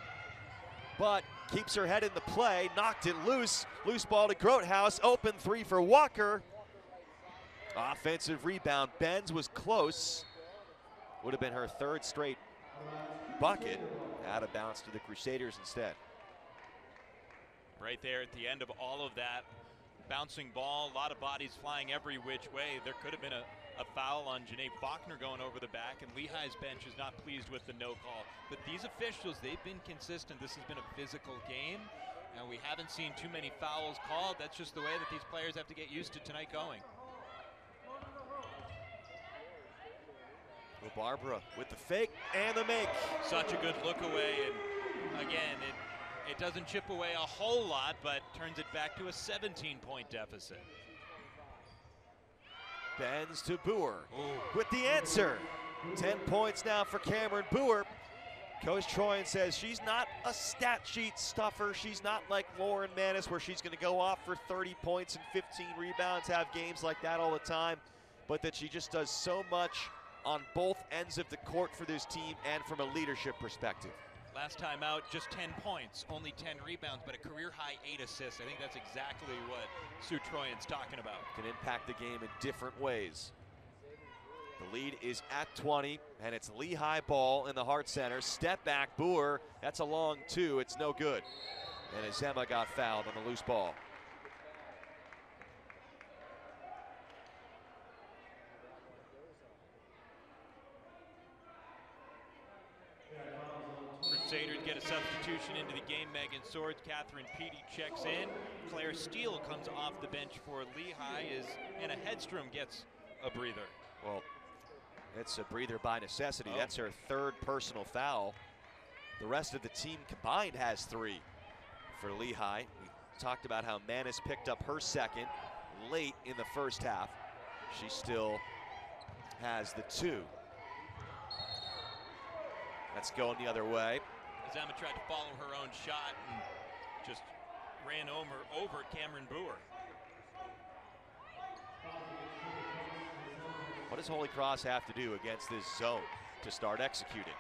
But keeps her head in the play, knocked it loose. Loose ball to Grothaus, open three for Walker. Offensive rebound, Benz was close. Would have been her third straight bucket. Out of bounds to the Crusaders instead. Right there at the end of all of that, bouncing ball, a lot of bodies flying every which way. There could have been a, a foul on Janae Faulkner going over the back, and Lehigh's bench is not pleased with the no call. But these officials, they've been consistent. This has been a physical game, and we haven't seen too many fouls called. That's just the way that these players have to get used to tonight going. Barbara with the fake and the make. Such a good look away, and again, it it doesn't chip away a whole lot, but turns it back to a 17-point deficit. Benz to Boer with the answer. 10 points now for Cameron Boer. Coach Troyan says she's not a stat sheet stuffer. She's not like Lauren Manis where she's going to go off for 30 points and 15 rebounds, have games like that all the time, but that she just does so much on both ends of the court for this team and from a leadership perspective. Last time out, just 10 points, only 10 rebounds, but a career high eight assists. I think that's exactly what Sue Troyan's talking about. Can impact the game in different ways. The lead is at 20, and it's Lehigh ball in the Hart Center. Step back, Boer. That's a long two. It's no good. And Azema got fouled on the loose ball. Crusaders get a substitution into the game. Megan Swords, Catherine Peaty checks in. Claire Steele comes off the bench for Lehigh as Anna Hedstrom gets a breather. Well, it's a breather by necessity. Oh. That's her third personal foul. The rest of the team combined has three for Lehigh. We talked about how Manis picked up her second late in the first half. She still has the two. That's going the other way. Azema tried to follow her own shot and just ran over, over Cameron Boer. What does Holy Cross have to do against this zone to start executing?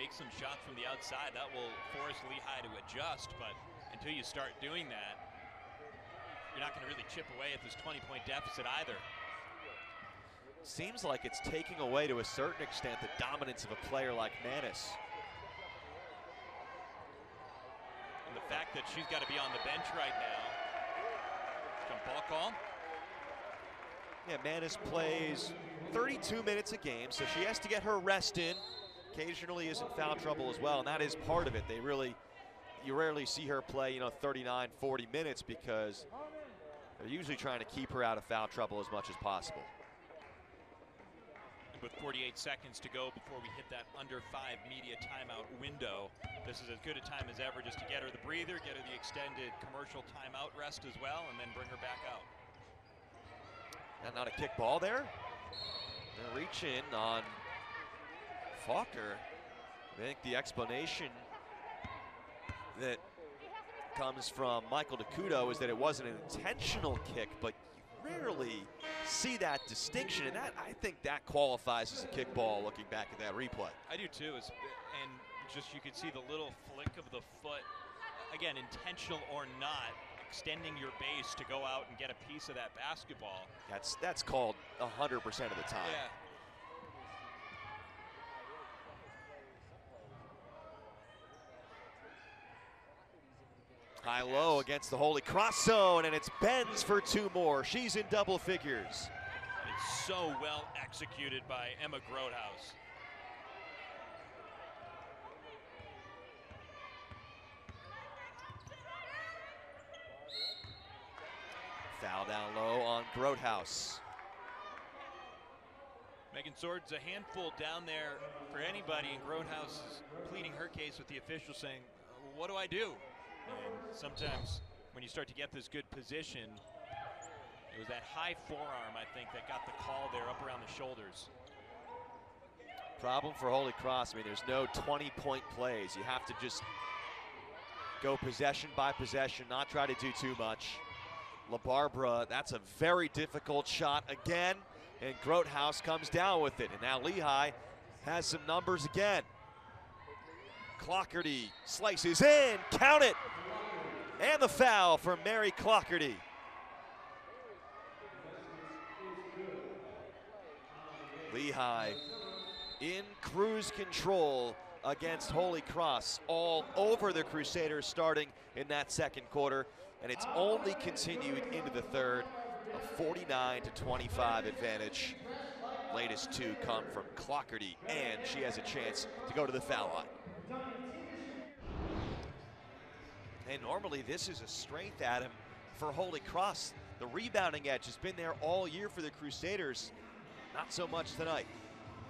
Make some shots from the outside. That will force Lehigh to adjust, but until you start doing that, you're not going to really chip away at this 20-point deficit either seems like it's taking away to a certain extent the dominance of a player like Manis. And the fact that she's got to be on the bench right now. Jump ball call. Yeah, Manis plays 32 minutes a game, so she has to get her rest in. Occasionally is in foul trouble as well, and that is part of it. They really, you rarely see her play, you know, 39, 40 minutes because they're usually trying to keep her out of foul trouble as much as possible with 48 seconds to go before we hit that under five media timeout window. This is as good a time as ever just to get her the breather, get her the extended commercial timeout rest as well, and then bring her back out. And not a kick ball there. They reach in on Faulkner. I think the explanation that comes from Michael DeCudo is that it wasn't an intentional kick, but you rarely see that distinction, and that I think that qualifies as a kickball looking back at that replay. I do too, and just you can see the little flick of the foot, again, intentional or not, extending your base to go out and get a piece of that basketball. That's that's called 100% of the time. Yeah. High low against the Holy Cross zone, and it's Benz for two more. She's in double figures. It's so well executed by Emma Groothuis. Foul down low on Groothuis. Megan Sword's a handful down there for anybody, and Groothuis is pleading her case with the official saying, what do I do? And sometimes when you start to get this good position, it was that high forearm, I think, that got the call there up around the shoulders. Problem for Holy Cross, I mean, there's no 20-point plays. You have to just go possession by possession, not try to do too much. LaBarbera, that's a very difficult shot again, and Groothuis comes down with it. And now Lehigh has some numbers again. Clockerty slices in, count it! And the foul for Mary Clockerty. Lehigh in cruise control against Holy Cross, all over the Crusaders starting in that second quarter, and it's only continued into the third. A 49 to 25 advantage. Latest two come from Clockerty, and she has a chance to go to the foul line. And normally this is a strength, Adam, for Holy Cross. The rebounding edge has been there all year for the Crusaders. Not so much tonight.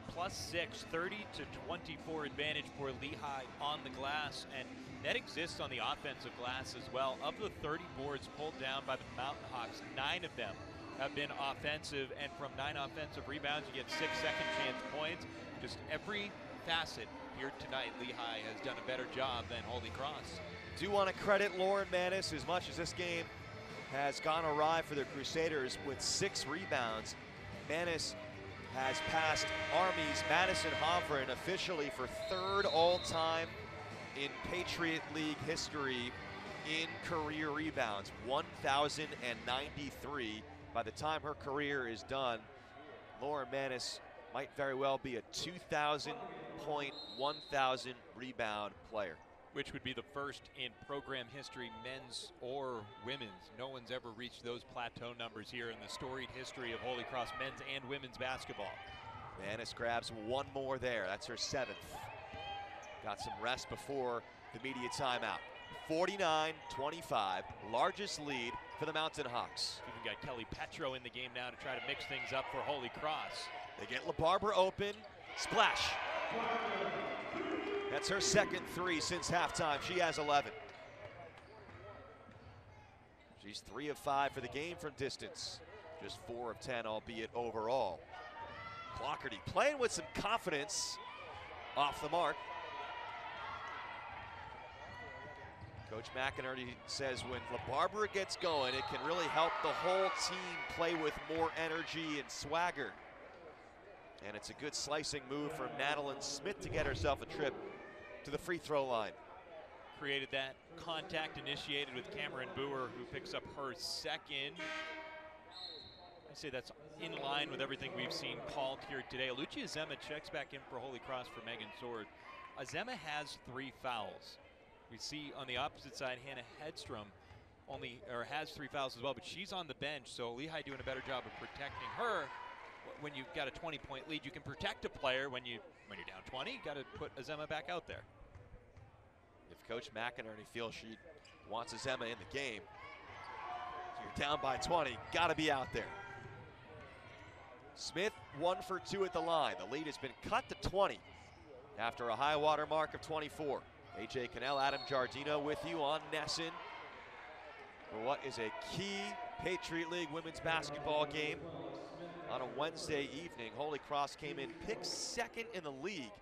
Plus six, 30 to 24 advantage for Lehigh on the glass, and that exists on the offensive glass as well. Of the 30 boards pulled down by the Mountain Hawks, nine of them have been offensive, and from nine offensive rebounds, you get six second chance points. Just every facet here tonight, Lehigh has done a better job than Holy Cross. Do want to credit Lauren Manis as much as this game has gone awry for the Crusaders with six rebounds. Manis has passed Army's Madison Hovren officially for third all-time in Patriot League history in career rebounds, 1,093. By the time her career is done, Laura Manis might very well be a 2,000 point, 1,000 rebound player which would be the first in program history, men's or women's. No one's ever reached those plateau numbers here in the storied history of Holy Cross men's and women's basketball. Manis grabs one more there. That's her seventh. Got some rest before the media timeout. 49-25, largest lead for the Mountain Hawks. Even got Kelly Petro in the game now to try to mix things up for Holy Cross. They get LaBarbera open. Splash. That's her second three since halftime. She has 11. She's three of five for the game from distance. Just four of 10, albeit overall. Clougherty playing with some confidence off the mark. Coach McInerney says when LaBarbera gets going, it can really help the whole team play with more energy and swagger. And it's a good slicing move from Madeline Smith to get herself a trip to the free throw line. Created that contact initiated with Cameron Boer, who picks up her second. I say that's in line with everything we've seen called here today. Lucia Zema checks back in for Holy Cross for Megan Sword. Azema has three fouls. We see on the opposite side, Hannah Hedstrom only or has three fouls as well, but she's on the bench, so Lehigh doing a better job of protecting her. When you've got a 20-point lead, you can protect a player. When you when you're down 20, you got to put Azema back out there. If Coach McInerney feels she wants Azema in the game. You're down by 20, got to be out there. Smith one for two at the line. The lead has been cut to 20 after a high water mark of 24. AJ Cannell, Adam Giardino with you on NESN for what is a key Patriot League women's basketball game on a Wednesday evening. Holy Cross came in picked second in the league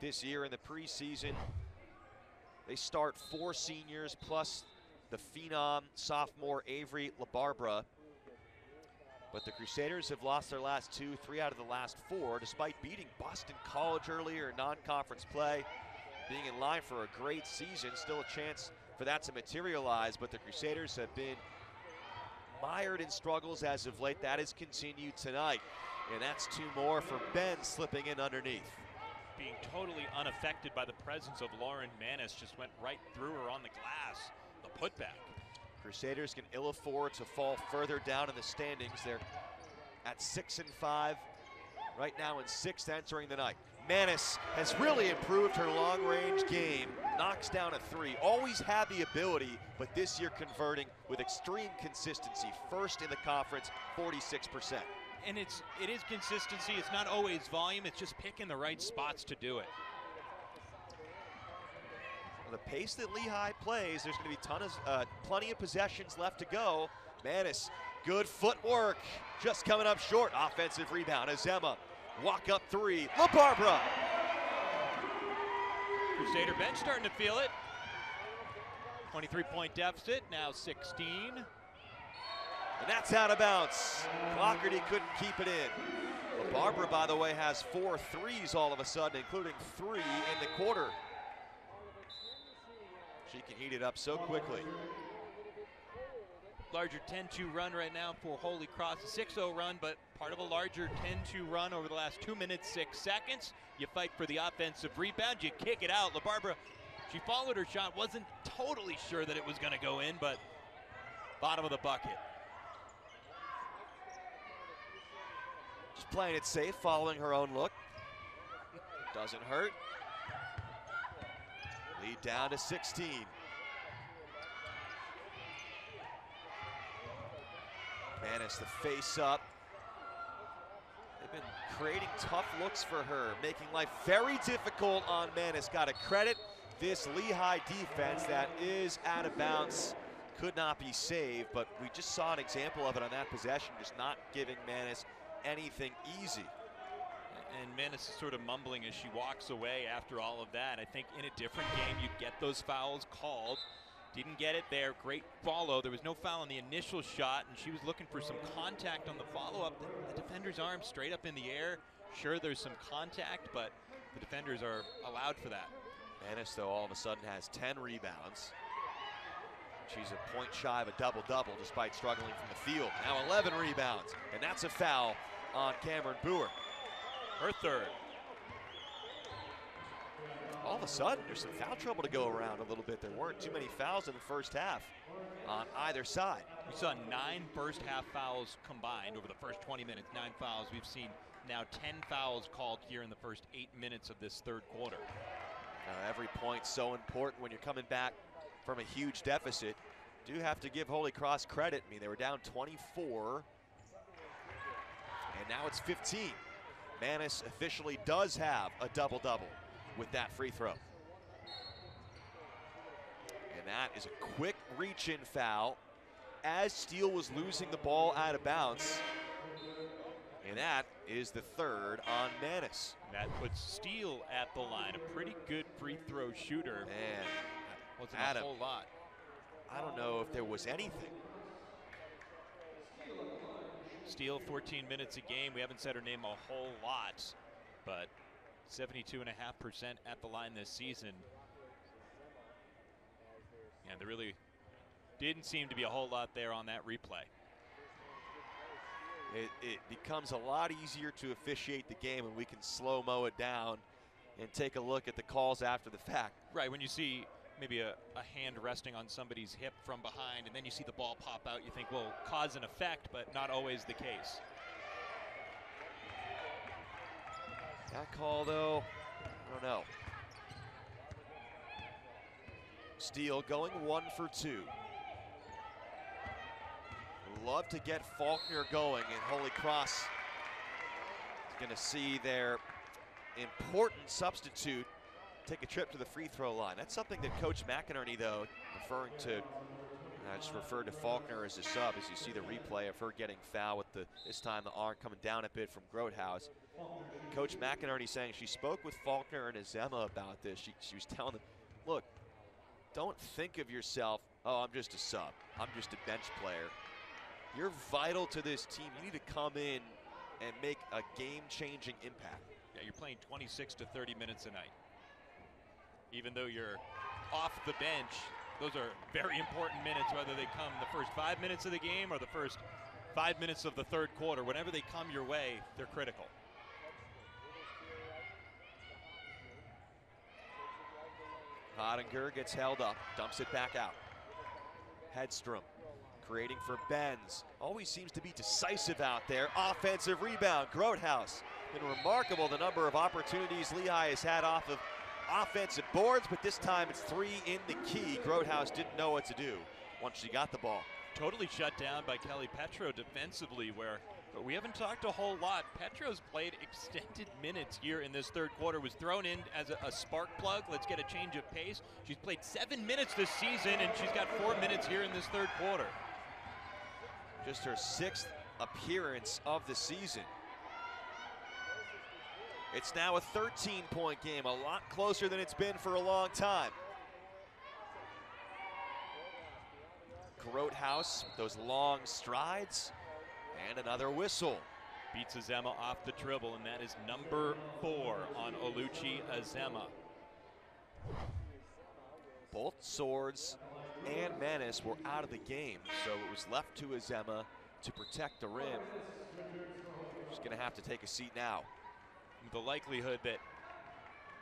this year in the preseason they start four seniors plus the phenom sophomore Avery LaBarbera. But the Crusaders have lost their last two, three out of the last four, despite beating Boston College earlier in non-conference play. Being in line for a great season, still a chance for that to materialize, but the Crusaders have been mired in struggles as of late. That has continued tonight. And that's two more for Ben slipping in underneath. Being totally unaffected by the presence of Lauren Manis, just went right through her on the glass. The putback. Crusaders can ill afford to fall further down in the standings. They're at six and five right now in sixth entering the night. Manis has really improved her long range game, knocks down a three, always had the ability, but this year converting with extreme consistency. First in the conference, 46%. And it's it is consistency. It's not always volume. It's just picking the right spots to do it. The pace that Lehigh plays, there's going to be ton of, uh, plenty of possessions left to go. Manis, good footwork, just coming up short. Offensive rebound as Emma walk up three. LaBarbera. Crusader bench starting to feel it. 23 point deficit, now 16. And that's out of bounds. Clougherty couldn't keep it in. LaBarbera, by the way, has four threes all of a sudden, including three in the quarter. She can heat it up so quickly. Larger 10-2 run right now for Holy Cross, a 6-0 run, but part of a larger 10-2 run over the last two minutes, six seconds. You fight for the offensive rebound, you kick it out. LaBarbera, she followed her shot, wasn't totally sure that it was gonna go in, but bottom of the bucket. Just playing it safe, following her own look. Doesn't hurt. Lead down to 16. Manis, the face up. They've been creating tough looks for her, making life very difficult on Manis. Got to credit this Lehigh defense that is out of bounds. Could not be saved, but we just saw an example of it on that possession, just not giving Manis anything easy. And Manis is sort of mumbling as she walks away after all of that. I think in a different game, you'd get those fouls called. Didn't get it there. Great follow. There was no foul on the initial shot, and she was looking for some contact on the follow-up. The, the defender's arm straight up in the air. Sure, there's some contact, but the defenders are allowed for that. Manis, though, all of a sudden has 10 rebounds. She's a point shy of a double-double despite struggling from the field. Now 11 rebounds, and that's a foul on Cameron Boer. Her third. All of a sudden, there's some foul trouble to go around a little bit. There weren't too many fouls in the first half on either side. We saw nine first half fouls combined over the first 20 minutes, nine fouls. We've seen now 10 fouls called here in the first eight minutes of this third quarter. Uh, every point so important when you're coming back from a huge deficit. Do have to give Holy Cross credit. I mean, they were down 24, and now it's 15. Manis officially does have a double-double with that free throw. And that is a quick reach-in foul as Steele was losing the ball out of bounds. And that is the third on Manis. That puts Steele at the line, a pretty good free throw shooter. Man, wasn't Adam, a whole lot. I don't know if there was anything. Steele, 14 minutes a game. We haven't said her name a whole lot, but 72.5% at the line this season. Yeah, there really didn't seem to be a whole lot there on that replay. It, it becomes a lot easier to officiate the game when we can slow mo it down and take a look at the calls after the fact. Right, when you see maybe a, a, hand resting on somebody's hip from behind and then you see the ball pop out, you think, well, cause and effect, but not always the case. That call, though, I don't know. Steele going one for two. Love to get Faulkner going, and Holy Cross is going to see their important substitute take a trip to the free throw line. That's something that Coach McInerney, though, referring to, I just referred to Faulkner as a sub as you see the replay of her getting foul with the this time the arm coming down a bit from Grothaus. Coach McInerney saying she spoke with Faulkner and Azema about this. She, she was telling them, look, don't think of yourself, oh, I'm just a sub. I'm just a bench player. You're vital to this team. You need to come in and make a game-changing impact. Yeah, you're playing 26 to 30 minutes a night. Even though you're off the bench, those are very important minutes, whether they come the first five minutes of the game or the first five minutes of the third quarter. Whenever they come your way, they're critical. Hottinger gets held up, dumps it back out. Hedstrom creating for Benz. Always seems to be decisive out there. Offensive rebound, Grothaus. Been remarkable the number of opportunities Lehigh has had off of offensive boards, but this time it's three in the key. Grothaus didn't know what to do once she got the ball. Totally shut down by Kelly Petro defensively, where but we haven't talked a whole lot. Petro's played extended minutes here in this third quarter, was thrown in as a, a, spark plug. Let's get a change of pace. She's played seven minutes this season, and she's got four minutes here in this third quarter. Just her sixth appearance of the season. It's now a 13 point game, a lot closer than it's been for a long time. Grothaus, those long strides, and another whistle. Beats Azema off the dribble, and that is number four on Oluchi Azema. Both Swords and Manis were out of the game, so it was left to Azema to protect the rim. She's going to have to take a seat now. The likelihood that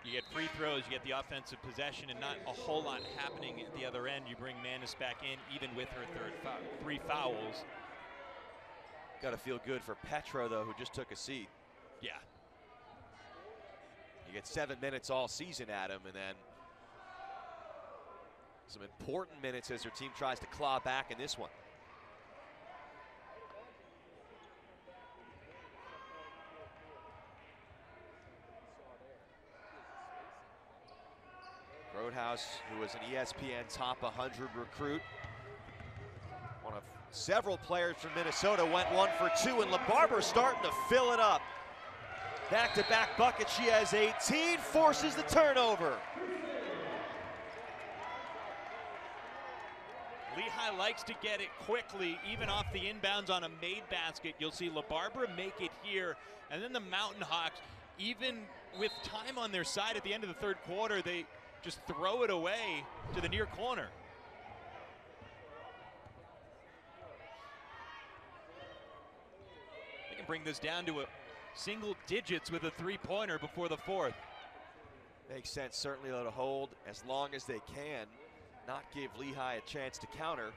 you get free throws, you get the offensive possession, and not a whole lot happening at the other end. You bring Manis back in, even with her third foul, three fouls. Got to feel good for Petro, though, who just took a seat. Yeah. You get seven minutes all season, Adam, and then some important minutes as her team tries to claw back in this one. Grothaus, who was an ESPN top 100 recruit, one of several players from Minnesota, went one for two, and LaBarbera starting to fill it up. Back-to-back -back bucket, she has 18, forces the turnover. Lehigh likes to get it quickly, even off the inbounds on a made basket. You'll see LaBarbera make it here, and then the Mountain Hawks, even with time on their side at the end of the third quarter, they just throw it away to the near corner. They can bring this down to a single digits with a three-pointer before the fourth. Makes sense, certainly to hold as long as they can, not give Lehigh a chance to counter.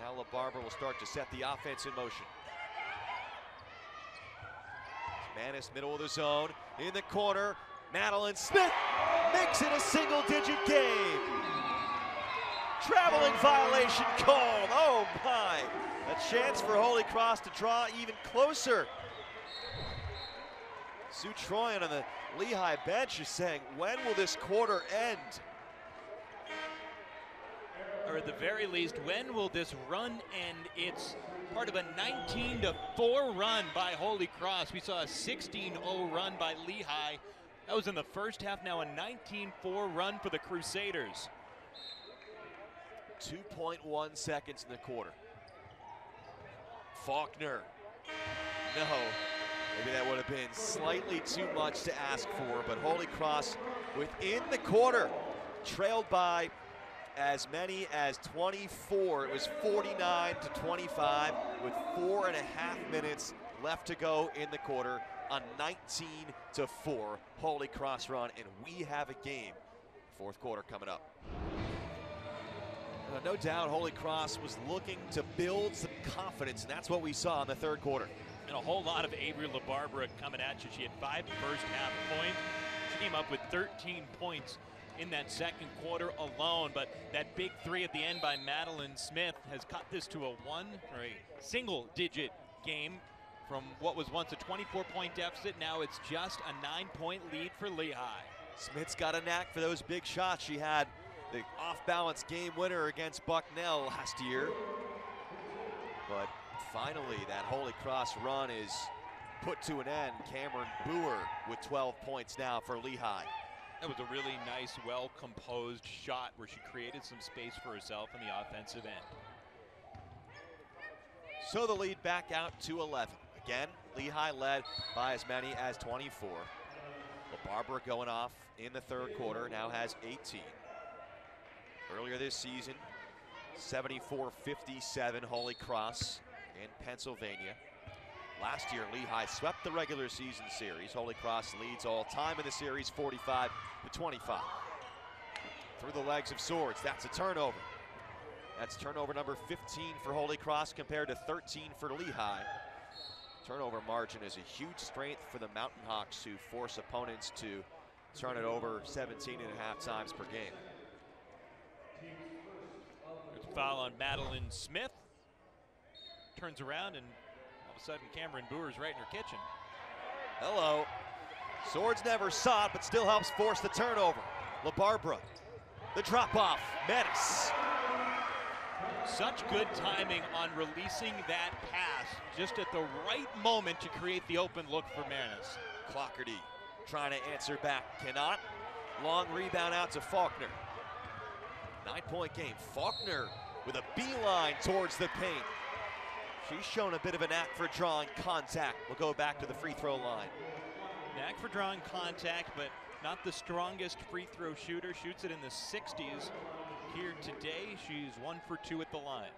Now LaBarbera will start to set the offense in motion. Manis, middle of the zone, in the corner. Madeline Smith makes it a single digit game. Traveling violation called. Oh my. A chance for Holy Cross to draw even closer. Sue Troyan on the Lehigh bench is saying, when will this quarter end? Or at the very least, when will this run end? It's part of a 19 to 4 run by Holy Cross. We saw a 16 0 run by Lehigh. That was in the first half, now a 19-4 run for the Crusaders. 2.1 seconds in the quarter. Faulkner. No. Maybe that would have been slightly too much to ask for, but Holy Cross within the quarter, trailed by as many as 24. It was 49 to 25 with four and a half minutes left to go in the quarter on 19 to 4 Holy Cross run, and we have a game. Fourth quarter coming up. Uh, no doubt Holy Cross was looking to build some confidence, and that's what we saw in the third quarter. And a whole lot of Avery LaBarbera coming at you. She had five first half points. She came up with 13 points in that second quarter alone, but that big three at the end by Madeline Smith has cut this to a one or a single digit game from what was once a 24 point deficit. Now it's just a nine point lead for Lehigh. Smith's got a knack for those big shots. She had the off balance game winner against Bucknell last year. But finally, that Holy Cross run is put to an end. Cameron Boer with 12 points now for Lehigh. That was a really nice, well composed shot where she created some space for herself in the offensive end. So the lead back out to 11. Again, Lehigh led by as many as 24. Barbara going off in the third quarter, now has 18. Earlier this season, 74-57 Holy Cross in Pennsylvania. Last year, Lehigh swept the regular season series. Holy Cross leads all time in the series, 45 to 25. Through the legs of Swords, that's a turnover. That's turnover number 15 for Holy Cross compared to 13 for Lehigh. Turnover margin is a huge strength for the Mountain Hawks who force opponents to turn it over 17 and a half times per game. Foul on Madeline Smith. Turns around and all of a sudden Cameron Boer's right in her kitchen. Hello. Swords never saw it, but still helps force the turnover. LaBarbera, the drop off, Manis. Such good timing on releasing that pass just at the right moment to create the open look for Manis. Clougherty trying to answer back, cannot. Long rebound out to Faulkner. Nine point game. Faulkner with a beeline towards the paint. She's shown a bit of a knack for drawing contact. We'll go back to the free throw line. Knack for drawing contact, but not the strongest free throw shooter. Shoots it in the 60s. Here today, she's one for two at the line.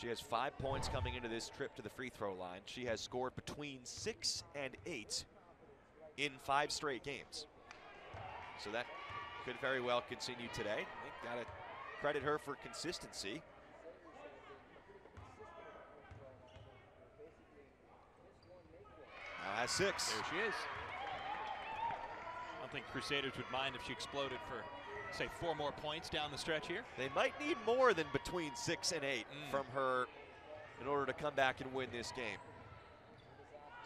She has five points coming into this trip to the free throw line. She has scored between six and eight in five straight games. So that could very well continue today. Got to credit her for consistency. Now has six. There she is. I don't think Crusaders would mind if she exploded for, say, four more points down the stretch here. They might need more than between six and eight mm. from her in order to come back and win this game.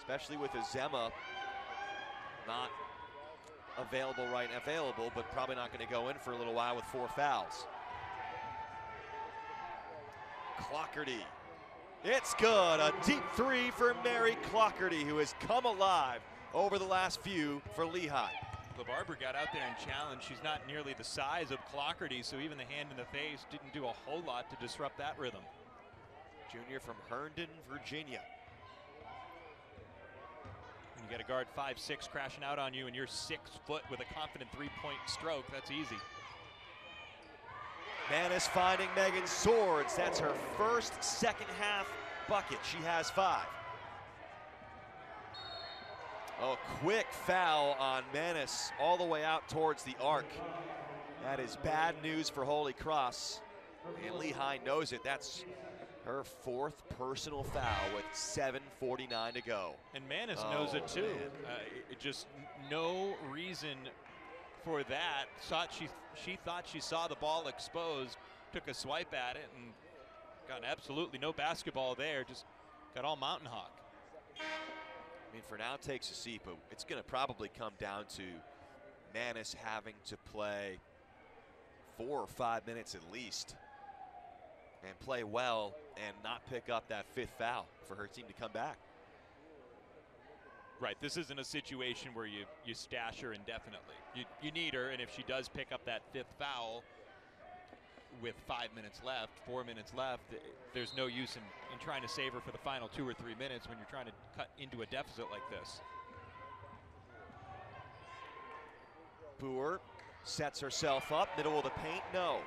Especially with Azema not available right available, but probably not going to go in for a little while with four fouls. Clougherty. It's good. A deep three for Mary Clougherty, who has come alive over the last few for Lehigh. LaBarbera got out there and challenged. She's not nearly the size of Clougherty, so even the hand in the face didn't do a whole lot to disrupt that rhythm. Junior from Herndon, Virginia. You got a guard five six crashing out on you, and you're six foot with a confident three-point stroke. That's easy. Manis finding Megan Swords. That's her first second half bucket. She has five. Oh, quick foul on Manis all the way out towards the arc. That is bad news for Holy Cross. And Lehigh knows it. That's her fourth personal foul with 7.49 to go. And Manis oh, knows it too. Uh, just no reason for that. Thought she she thought she saw the ball exposed, took a swipe at it, and got absolutely no basketball there. Just got all Mountain Hawk. I mean, for now, takes a seat, but it's going to probably come down to Manis having to play four or five minutes at least and play well and not pick up that fifth foul for her team to come back. Right, this isn't a situation where you, you stash her indefinitely. You, you need her, and if she does pick up that fifth foul with five minutes left, four minutes left, there's no use in, in trying to save her for the final two or three minutes when you're trying to cut into a deficit like this. Boer sets herself up, middle of the paint, no.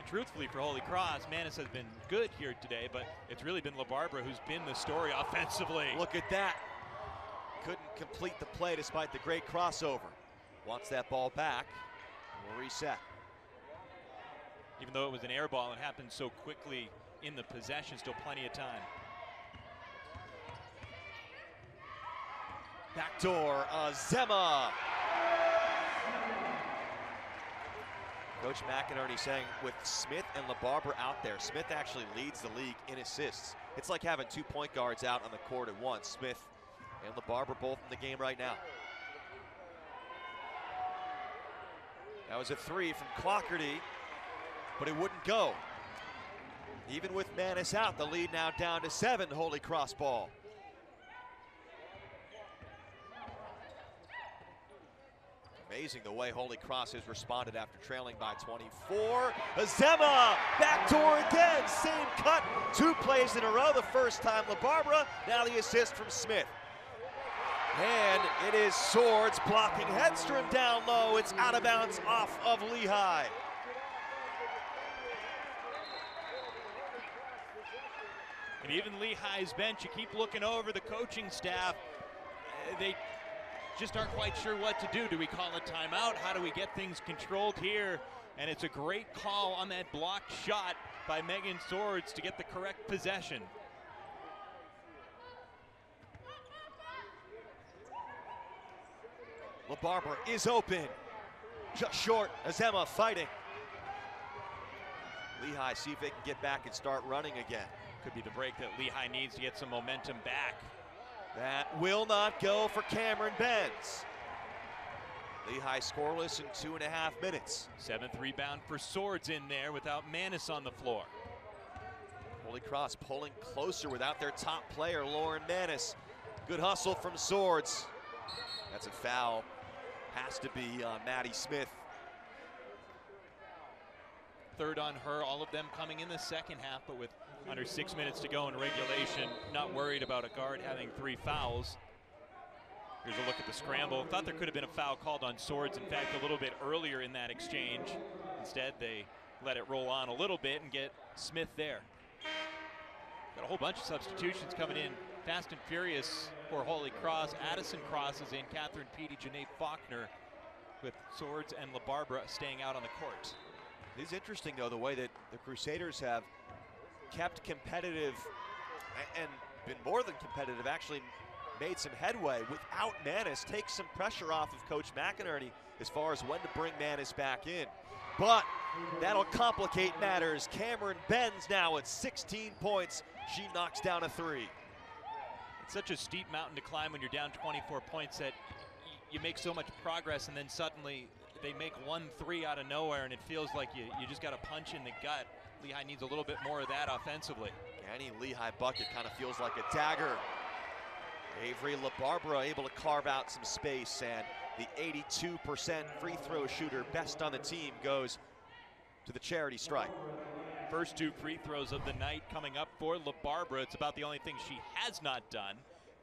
And truthfully, for Holy Cross, Manis has been good here today, but it's really been LaBarbera who's been the story offensively. Look at that couldn't complete the play despite the great crossover. Wants that ball back. We'll reset. Even though it was an air ball and happened so quickly in the possession, still plenty of time. Backdoor, uh, Azema. Coach McInerney saying with Smith and LaBarbera out there, Smith actually leads the league in assists. It's like having two point guards out on the court at once. Smith and LaBarbera both in the game right now. That was a three from Clougherty, but it wouldn't go. Even with Manis out, the lead now down to seven, Holy Cross ball. Amazing the way Holy Cross has responded after trailing by 24. Azema backdoor again, same cut, two plays in a row. The first time LaBarbera, now the assist from Smith. And it is Swords blocking Hedstrom down low. It's out of bounds off of Lehigh. And even Lehigh's bench, you keep looking over the coaching staff. They just aren't quite sure what to do. Do we call a timeout? How do we get things controlled here? And it's a great call on that blocked shot by Megan Swords to get the correct possession. LaBarbera is open. Just short. Azema fighting. Lehigh see if they can get back and start running again. Could be the break that Lehigh needs to get some momentum back. That will not go for Cameron Benz. Lehigh scoreless in two and a half minutes. Seventh rebound for Swords in there without Manis on the floor. Holy Cross pulling closer without their top player, Lauren Manis. Good hustle from Swords. That's a foul. Has to be on Maddie Smith. Third on her, all of them coming in the second half, but with under six minutes to go in regulation, not worried about a guard having three fouls. Here's a look at the scramble. Thought there could have been a foul called on Swords, in fact, a little bit earlier in that exchange. Instead, they let it roll on a little bit and get Smith there. Got a whole bunch of substitutions coming in fast and furious for Holy Cross. Addison Cross is in, Catherine Peaty, Janae Faulkner with Swords and LaBarbera staying out on the court. It is interesting, though, the way that the Crusaders have kept competitive and been more than competitive, actually made some headway without Manis, takes some pressure off of Coach McInerney as far as when to bring Manis back in. But that'll complicate matters. Cameron Benz now at 16 points. She knocks down a three. It's such a steep mountain to climb when you're down 24 points that you make so much progress and then suddenly they make one three out of nowhere and it feels like you, you just got a punch in the gut. Lehigh needs a little bit more of that offensively. Any Lehigh bucket kind of feels like a dagger. Avery LaBarbera able to carve out some space and the 82% free throw shooter, best on the team, goes to the charity stripe. First two free throws of the night coming up for LaBarbera. It's about the only thing she has not done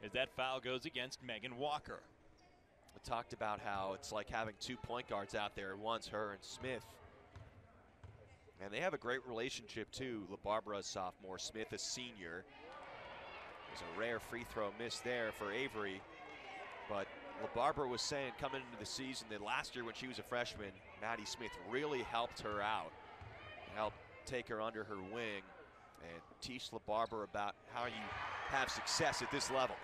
as that foul goes against Megan Walker. We talked about how it's like having two point guards out there at once, her and Smith. And they have a great relationship too. LaBarbera, sophomore, Smith, a senior. There's a rare free throw miss there for Avery. But LaBarbera was saying coming into the season that last year when she was a freshman, Maddie Smith really helped her out, helped take her under her wing, and teach LaBarbera about how you have success at this level.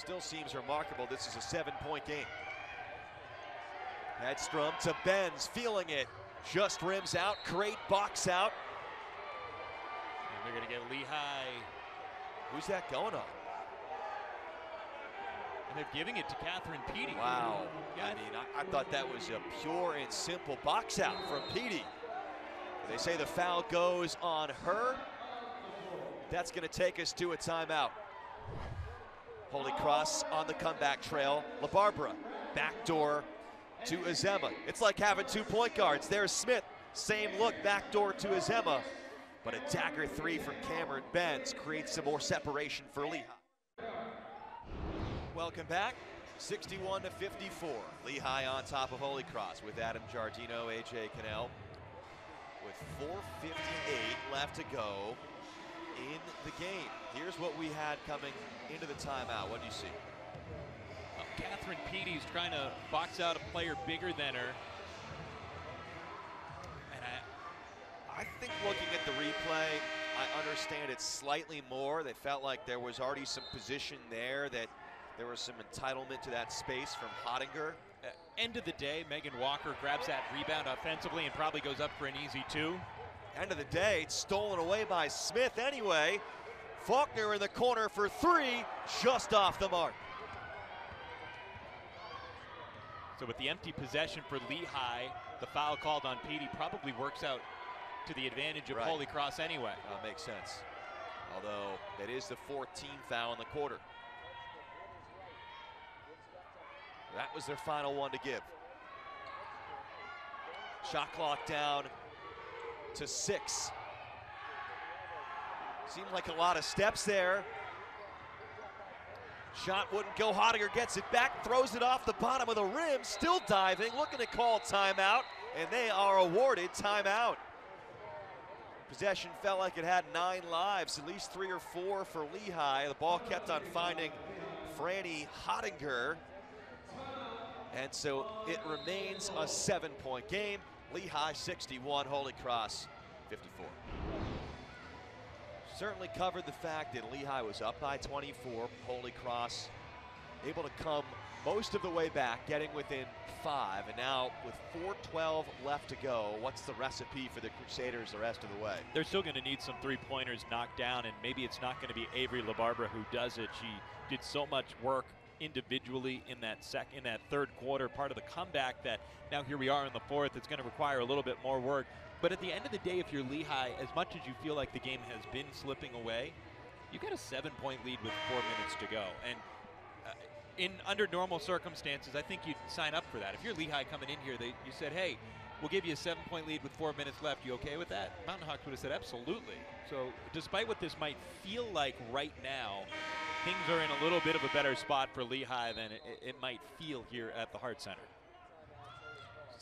Still seems remarkable. This is a seven point game. Hedstrom to Benz, feeling it. Just rims out, great box out. And they're going to get Lehigh. Who's that going on? And they're giving it to Catherine Peaty. Wow. Yeah. I mean, I, I, thought that was a pure and simple box out from Peaty. They say the foul goes on her. That's going to take us to a timeout. Holy Cross on the comeback trail. LaBarbera, backdoor to Azema. It's like having two point guards. There's Smith, same look, backdoor to Azema. But a dagger three from Cameron Benz creates some more separation for Lehigh. Welcome back. 61 to 54. Lehigh on top of Holy Cross with Adam Giardino, AJ Cannell. With 4.58 left to go in the game. Here's what we had coming into the timeout. What do you see? Well, Catherine Peaty's trying to box out a player bigger than her. And I, I think looking at the replay, I understand it slightly more. They felt like there was already some position there, that there was some entitlement to that space from Hottinger. Uh, end of the day, Megan Walker grabs that rebound offensively and probably goes up for an easy two. End of the day, it's stolen away by Smith anyway. Faulkner in the corner for three, just off the mark. So with the empty possession for Lehigh, the foul called on Peaty probably works out to the advantage of Right. Holy Cross anyway. Uh, makes sense. Although that is the 14th foul in the quarter. That was their final one to give. Shot clock down to six. Seemed like a lot of steps there. Shot wouldn't go. Hottinger gets it back, throws it off the bottom of the rim, still diving, looking to call timeout, and they are awarded timeout. Possession felt like it had nine lives, at least three or four for Lehigh. The ball kept on finding Franny Hottinger. And so it remains a seven point game. Lehigh 61, Holy Cross 54. Certainly covered the fact that Lehigh was up by 24. Holy Cross able to come most of the way back, getting within five. And now with 4.12 left to go, what's the recipe for the Crusaders the rest of the way? They're still going to need some three pointers knocked down, and maybe it's not going to be Avery LaBarbera who does it. She did so much work individually in that sec in that third quarter, part of the comeback. That now here we are in the fourth. It's going to require a little bit more work. But at the end of the day, if you're Lehigh, as much as you feel like the game has been slipping away, you've got a seven-point lead with four minutes to go, and uh, in under normal circumstances, I think you'd sign up for that. If you're Lehigh coming in here, they you said, hey. We'll give you a seven point lead with four minutes left. You okay with that? Mountain Hawks would have said absolutely. So, despite what this might feel like right now, things are in a little bit of a better spot for Lehigh than it, it might feel here at the Hart Center.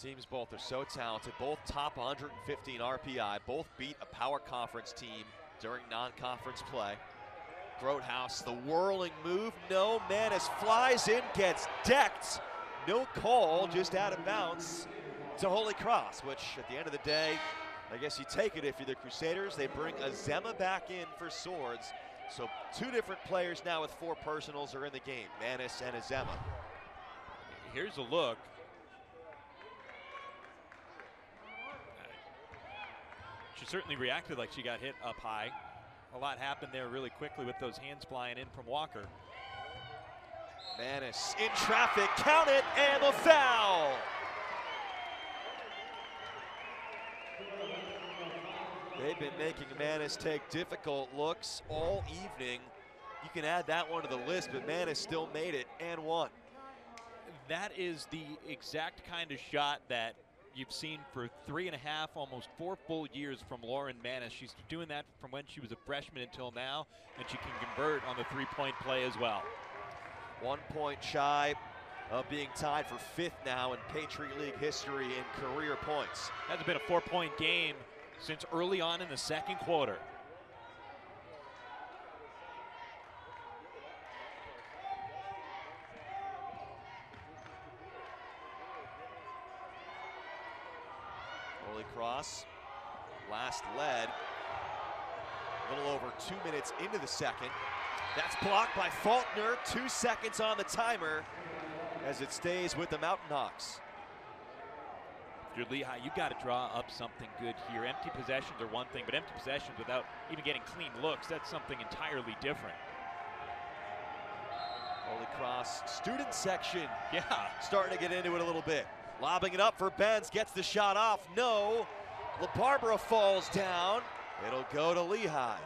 Teams both are so talented, both top 115 RPI, both beat a power conference team during non-conference play. Grothaus, the whirling move, no, Manis flies in, gets decked. No call, just out of bounds to Holy Cross, which at the end of the day, I guess you take it if you're the Crusaders. They bring Azema back in for swords. So two different players now with four personals are in the game, Manis and Azema. Here's a look. She certainly reacted like she got hit up high. A lot happened there really quickly with those hands flying in from Walker. Manis in traffic, count it, and the foul. They've been making Manis take difficult looks all evening. You can add that one to the list, but Manis still made it and won. That is the exact kind of shot that you've seen for three and a half, almost four full years from Lauren Manis. She's doing that from when she was a freshman until now, and she can convert on the three-point play as well. One point shy of being tied for fifth now in Patriot League history in career points. Hasn't been a four-point game since early on in the second quarter. Holy Cross, last led, a little over two minutes into the second. That's blocked by Faulkner, two seconds on the timer as it stays with the Mountain Hawks. You're Lehigh, you got to draw up something good here. Empty possessions are one thing, but empty possessions without even getting clean looks, that's something entirely different. Holy Cross student section Yeah. starting to get into it a little bit. Lobbing it up for Benz, gets the shot off. No. LaBarbera falls down. It'll go to Lehigh.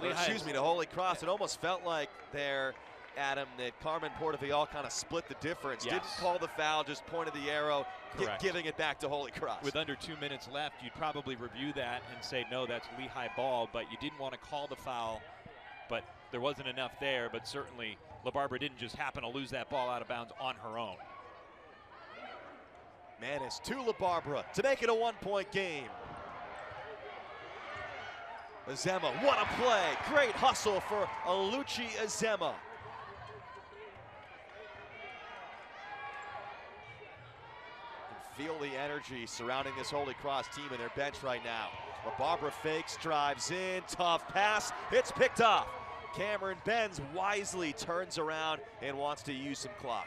Lehigh excuse me, to Holy Cross. It almost felt like there, Adam, that Carmen Portavial kind of split the difference. Didn't call the foul, just pointed the arrow, gi- giving it back to Holy Cross. With under two minutes left, you'd probably review that and say, no, that's Lehigh ball, but you didn't want to call the foul, but there wasn't enough there. But certainly, LaBarbera didn't just happen to lose that ball out of bounds on her own. Manis to LaBarbera to make it a one-point game. Azema, what a play. Great hustle for Oluchi Azema. You can feel the energy surrounding this Holy Cross team and their bench right now. LaBarbera fakes, drives in, tough pass. It's picked off. Cameron Benz wisely turns around and wants to use some clock.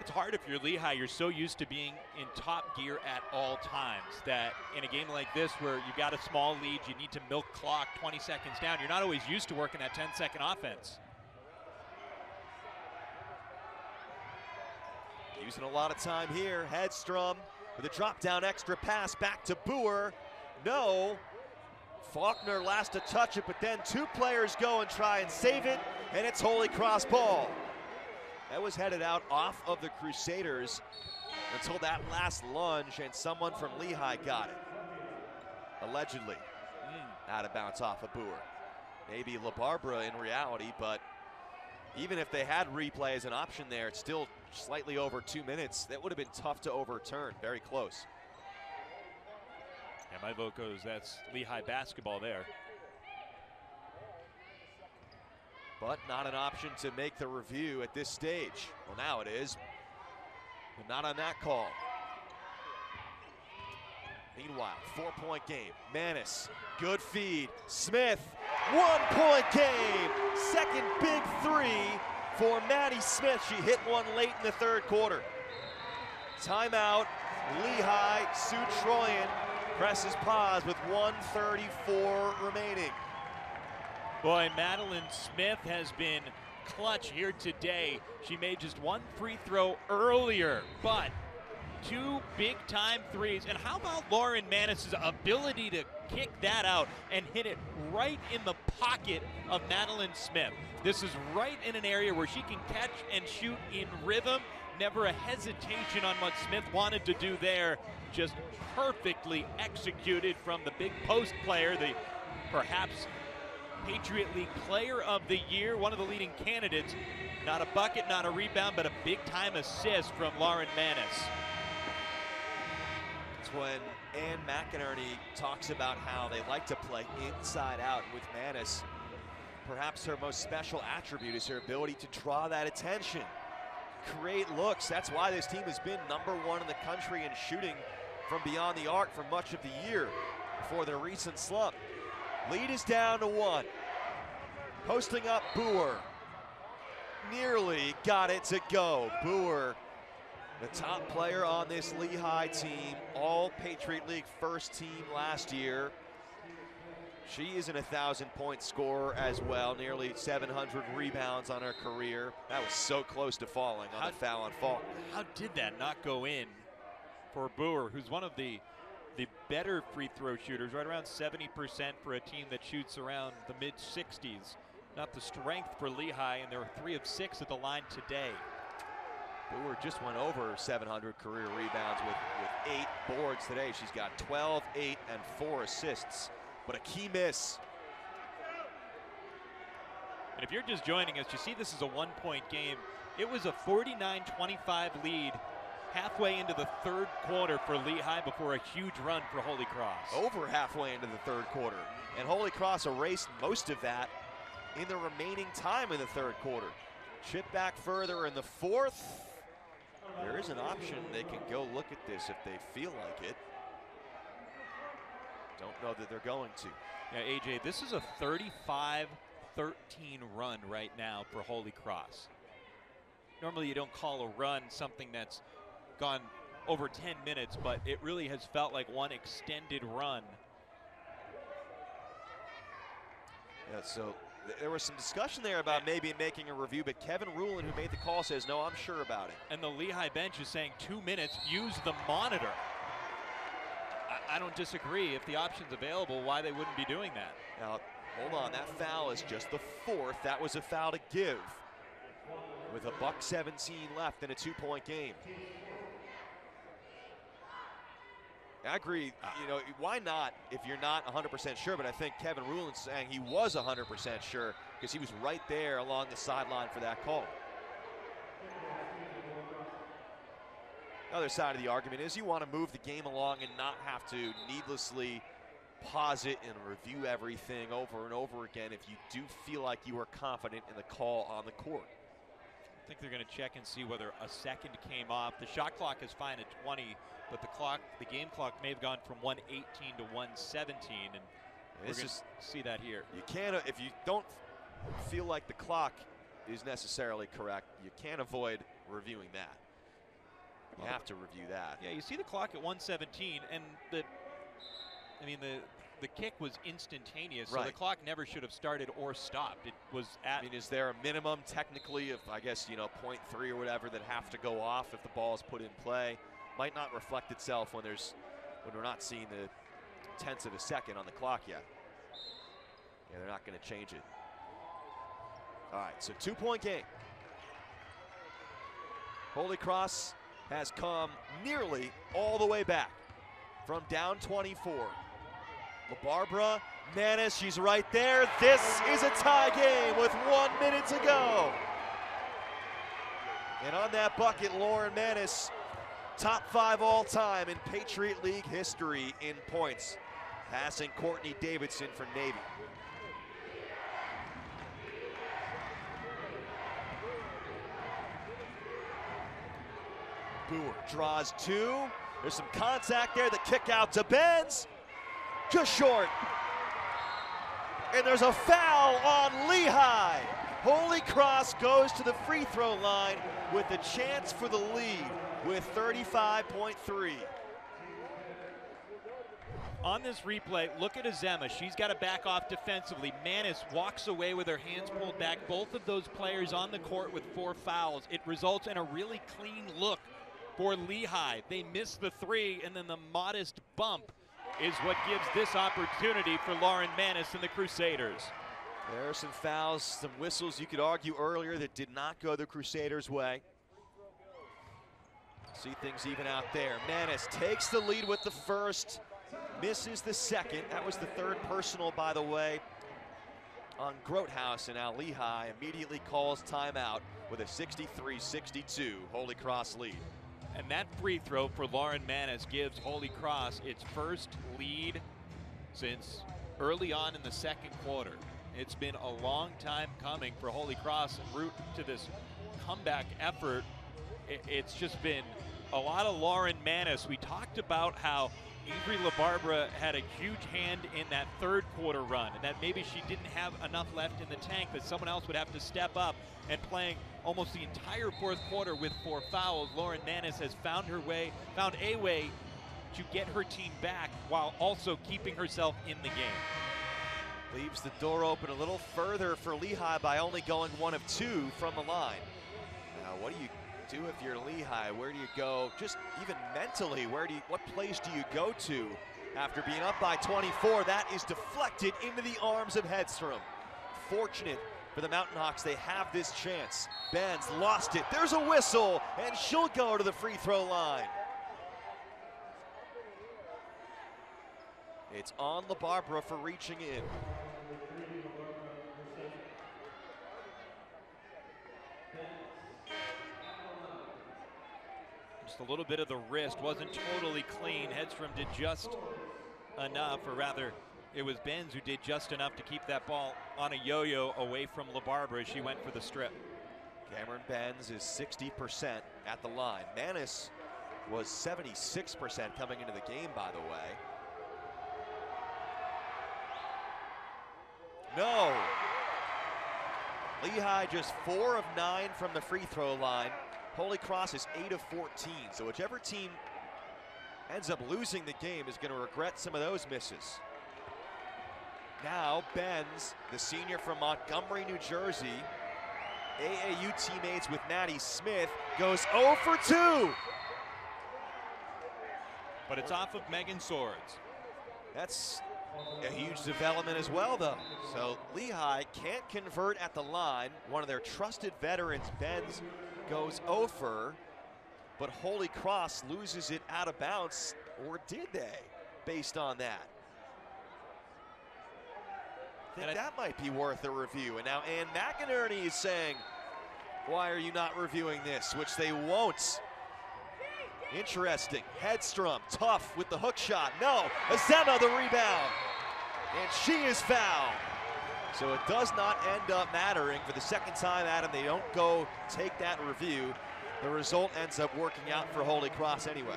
It's hard if you're Lehigh. You're so used to being in top gear at all times that in a game like this where you've got a small lead, you need to milk clock 20 seconds down. You're not always used to working that 10 second offense. Using a lot of time here. Hedstrom with a drop down extra pass back to Boer. No. Faulkner last to touch it, but then two players go and try and save it, and it's Holy Cross ball. That was headed out off of the Crusaders until that last lunge, and someone from Lehigh got it. Allegedly. Mm. Out of bounds off of Boer. Maybe LaBarbera in reality, but even if they had replay as an option there, it's still slightly over two minutes. That would have been tough to overturn. Very close. And my vote goes that's Lehigh basketball there. But not an option to make the review at this stage. Well, now it is, but not on that call. Meanwhile, four-point game. Manis, good feed. Smith, one-point game. Second big three for Maddie Smith. She hit one late in the third quarter. Timeout. Lehigh, Sue Troyan presses pause with 134 remaining. Boy, Madeline Smith has been clutch here today. She made just one free throw earlier, but two big time threes. And how about Lauren Manis's ability to kick that out and hit it right in the pocket of Madeline Smith? This is right in an area where she can catch and shoot in rhythm. Never a hesitation on what Smith wanted to do there. Just perfectly executed from the big post player, the perhaps Patriot League Player of the Year, one of the leading candidates. Not a bucket, not a rebound, but a big time assist from Lauren Manis when Ann McInerney talks about how they like to play inside out with Manis. Perhaps her most special attribute is her ability to draw that attention, create looks. That's why this team has been number one in the country in shooting from beyond the arc for much of the year before their recent slump. Lead is down to one. Posting up Boer. Nearly got it to go. Boer the top player on this Lehigh team, all Patriot League first team last year. She is an 1,000 point scorer as well, nearly 700 rebounds on her career. That was so close to falling on how, the foul on Faulkner. How did that not go in for Boer, who's one of the the better free throw shooters, right around 70% for a team that shoots around the mid 60s. Not the strength for Lehigh, and they were three of six at the line today. Boer just went over 700 career rebounds with, with eight boards today. She's got 12, 8, and 4 assists. But a key miss. And if you're just joining us, you see this is a one point game. It was a 49 25 lead halfway into the third quarter for Lehigh before a huge run for Holy Cross. Over halfway into the third quarter. And Holy Cross erased most of that in the remaining time in the third quarter. Chip back further in the fourth. There is an option. They can go look at this if they feel like it. Don't know that they're going to. Yeah, AJ, this is a 35 13 run right now for Holy Cross. Normally, you don't call a run something that's gone over 10 minutes, but it really has felt like one extended run. Yeah, so there was some discussion there about maybe making a review, but Kevin Rulin, who made the call, says, no, I'm sure about it. And the Lehigh bench is saying two minutes, use the monitor. I, I don't disagree. If the option's available, why they wouldn't be doing that. Now, hold on. That foul is just the fourth. That was a foul to give with a buck 17 left in a two-point game. I agree. You know, why not if you're not 100% sure? But I think Kevin Rulin's saying he was 100% sure because he was right there along the sideline for that call. The other side of the argument is you want to move the game along and not have to needlessly pause it and review everything over and over again if you do feel like you are confident in the call on the court. I think they're going to check and see whether a second came off. The shot clock is fine at 20, but the clock, the game clock may have gone from 118 to 117, and we're going to see that here. You can't, if you don't feel like the clock is necessarily correct, you can't avoid reviewing that. You have to review that. Yeah, you see the clock at 117, and the, I mean the the kick was instantaneous, right. so the clock never should have started or stopped. It was at. I mean, is there a minimum technically of I guess you know 0.3 or whatever that have to go off if the ball is put in play? might not reflect itself when there's when we're not seeing the tenths of a second on the clock yet. Yeah, they're not going to change it. All right, so two point game. Holy Cross has come nearly all the way back from down 24. LaBarbera, Manis, she's right there. This is a tie game with one minute to go. And on that bucket, Lauren Manis, top five all time in Patriot League history in points, passing Courtney Davidson for Navy. Boer draws two. There's some contact there. The kick out to Benz. Just short. And there's a foul on Lehigh. Holy Cross goes to the free throw line with a chance for the lead with 35.3. On this replay, look at Azema. She's got to back off defensively. Manis walks away with her hands pulled back. Both of those players on the court with four fouls. It results in a really clean look for Lehigh. They miss the three, and then the modest bump is what gives this opportunity for Lauren Manis and the Crusaders. There are some fouls, some whistles you could argue earlier that did not go the Crusaders' way. See things even out there. Manis takes the lead with the first, misses the second. That was the third personal, by the way, on Grothaus, and now Lehigh immediately calls timeout with a 63-62 Holy Cross lead. And that free throw for Lauren Manis gives Holy Cross its first lead since early on in the second quarter. It's been a long time coming for Holy Cross route to this comeback effort. It's just been a lot of Lauren Manis. We talked about how Avery LaBarbera had a huge hand in that third quarter run, and that maybe she didn't have enough left in the tank, that someone else would have to step up. And playing almost the entire fourth quarter with four fouls, Lauren Manis has found her way, found a way to get her team back while also keeping herself in the game. Leaves the door open a little further for Lehigh by only going one of two from the line. Now, what do you do if you're Lehigh? Where do you go? Just even mentally, where do you, what place do you go to after being up by 24? That is deflected into the arms of Hedstrom. Fortunate for the Mountain Hawks, they have this chance. Benz lost it. There's a whistle, and she'll go to the free throw line. It's on LaBarbera for reaching in. Just a little bit of the wrist wasn't totally clean. Hedstrom did just enough, or rather, it was Benz who did just enough to keep that ball on a yo-yo away from LaBarbera as she went for the strip. Cameron Benz is 60% at the line. Manis was 76% coming into the game, by the way. No. Lehigh just four of nine from the free throw line. Holy Cross is eight of 14. So whichever team ends up losing the game is going to regret some of those misses. Now Benz, the senior from Montgomery, New Jersey, AAU teammates with Maddie Smith, goes 0 for 2. But it's off of Megan Swords. That's a huge development as well, though. So Lehigh can't convert at the line. One of their trusted veterans, Benz, goes over, but Holy Cross loses it out of bounds, or did they, based on that? I think that might be worth a review. And now Ann McInerney is saying, why are you not reviewing this? Which they won't. Interesting. Hedstrom, tough with the hook shot. No, Azema the rebound. And she is fouled. So it does not end up mattering for the second time, Adam. They don't go take that review. The result ends up working out for Holy Cross anyway.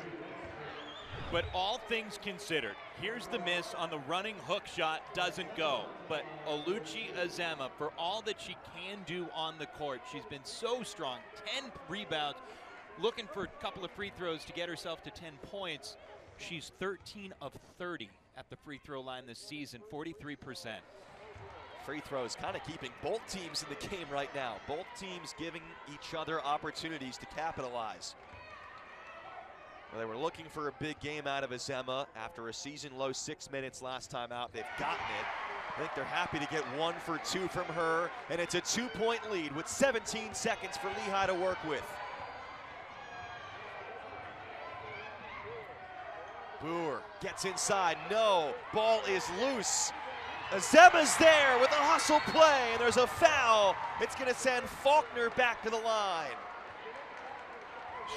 But all things considered, here's the miss on the running hook shot, doesn't go. But Oluchi Azema, for all that she can do on the court, she's been so strong 10 rebounds, looking for a couple of free throws to get herself to 10 points. She's 13 of 30 at the free throw line this season, 43%. Free throws kind of keeping both teams in the game right now. Both teams giving each other opportunities to capitalize. Well, they were looking for a big game out of Azema after a season low six minutes last time out. They've gotten it. I think they're happy to get one for two from her, and it's a two-point lead with 17 seconds for Lehigh to work with. Boer gets inside. No, ball is loose. Azema's there with a hustle play, and there's a foul. It's going to send Faulkner back to the line.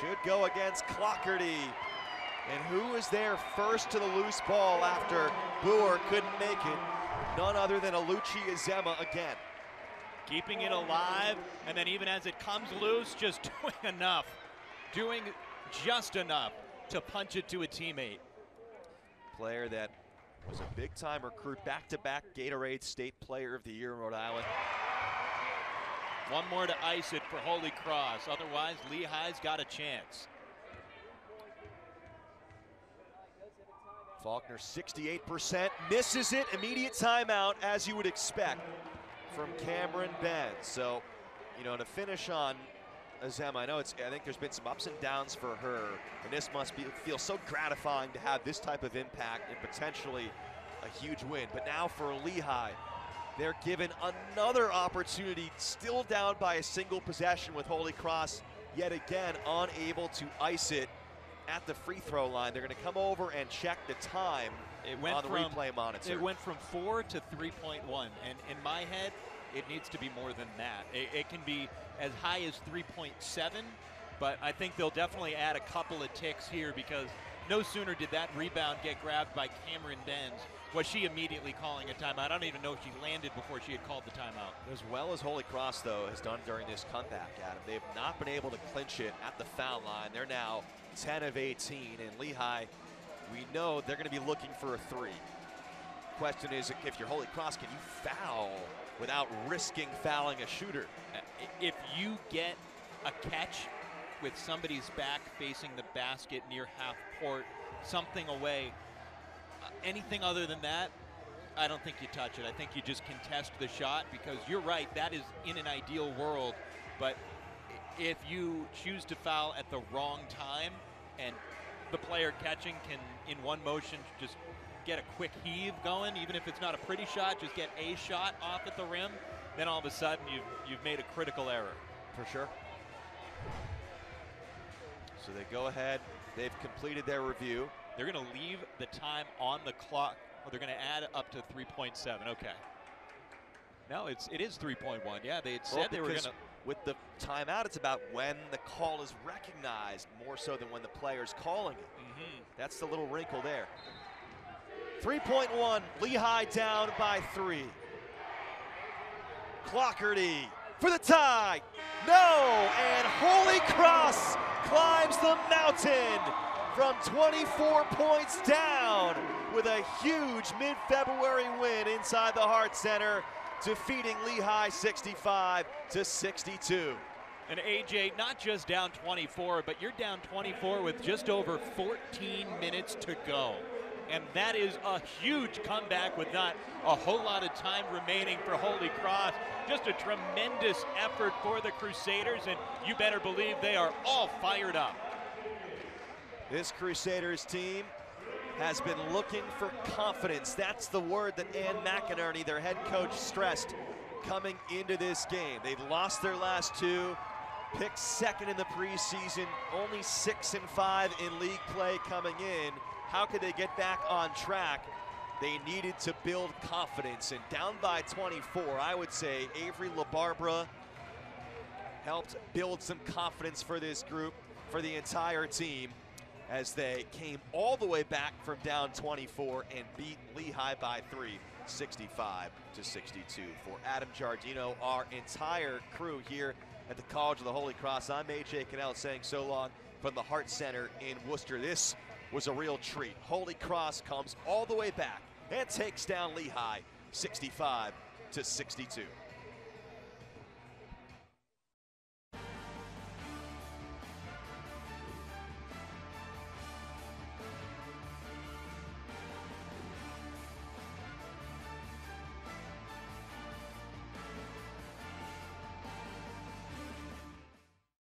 Should go against Clougherty. And who is there first to the loose ball after Boer couldn't make it? None other than Oluchi Azema again. Keeping it alive, and then even as it comes loose, just doing enough. Doing just enough to punch it to a teammate. Player that was a big time recruit, back to back Gatorade State Player of the Year in Rhode Island. One more to ice it for Holy Cross. Otherwise, Lehigh's got a chance. Faulkner 68%, misses it, immediate timeout as you would expect from Cameron Benz. So, you know, to finish on Azem, I know it's, I think there's been some ups and downs for her, and this must be feel so gratifying to have this type of impact and potentially a huge win. But now for Lehigh, they're given another opportunity, still down by a single possession with Holy Cross, yet again unable to ice it at the free throw line. They're going to come over and check the time it went on the from, replay monitor. It went from four to 3.1, and in my head, it needs to be more than that. It, it can be as high as 3.7, but I think they'll definitely add a couple of ticks here because no sooner did that rebound get grabbed by Cameron Benz was she immediately calling a timeout. I don't even know if she landed before she had called the timeout. As well as Holy Cross, though, has done during this comeback, Adam. They have not been able to clinch it at the foul line. They're now 10 of 18, and Lehigh, we know they're going to be looking for a three. Question is, if you're Holy Cross, can you foul without risking fouling a shooter? If you get a catch with somebody's back facing the basket near half court, something away, uh, anything other than that, I don't think you touch it. I think you just contest the shot because you're right, that is in an ideal world, but if you choose to foul at the wrong time and the player catching can, in one motion, just get a quick heave going, even if it's not a pretty shot, just get a shot off at the rim, then all of a sudden you've, you've made a critical error. For sure. So they go ahead, they've completed their review. They're going to leave the time on the clock, or they're going to add up to 3.7. Okay. No, it's it is 3.1. Yeah, they had said well, they were going to with the timeout, it's about when the call is recognized more so than when the player's calling it. Mm -hmm. That's the little wrinkle there. 3.1, Lehigh down by three. Clougherty for the tie. No, and Holy Cross climbs the mountain from 24 points down with a huge mid-February win inside the Hart Center defeating Lehigh 65 to 62. And AJ, not just down 24, but you're down 24 with just over 14 minutes to go. And that is a huge comeback with not a whole lot of time remaining for Holy Cross. Just a tremendous effort for the Crusaders, and you better believe they are all fired up. This Crusaders team has been looking for confidence. That's the word that Ann McInerney, their head coach, stressed coming into this game. They've lost their last two, picked second in the preseason, only six and five in league play coming in. How could they get back on track? They needed to build confidence, and down by 24, I would say Avery LaBarbera helped build some confidence for this group, for the entire team as they came all the way back from down 24 and beat Lehigh by three, 65 to 62. For Adam Giardino, our entire crew here at the College of the Holy Cross, I'm AJ Cannell saying so long from the Hart Center in Worcester. This was a real treat. Holy Cross comes all the way back and takes down Lehigh 65 to 62.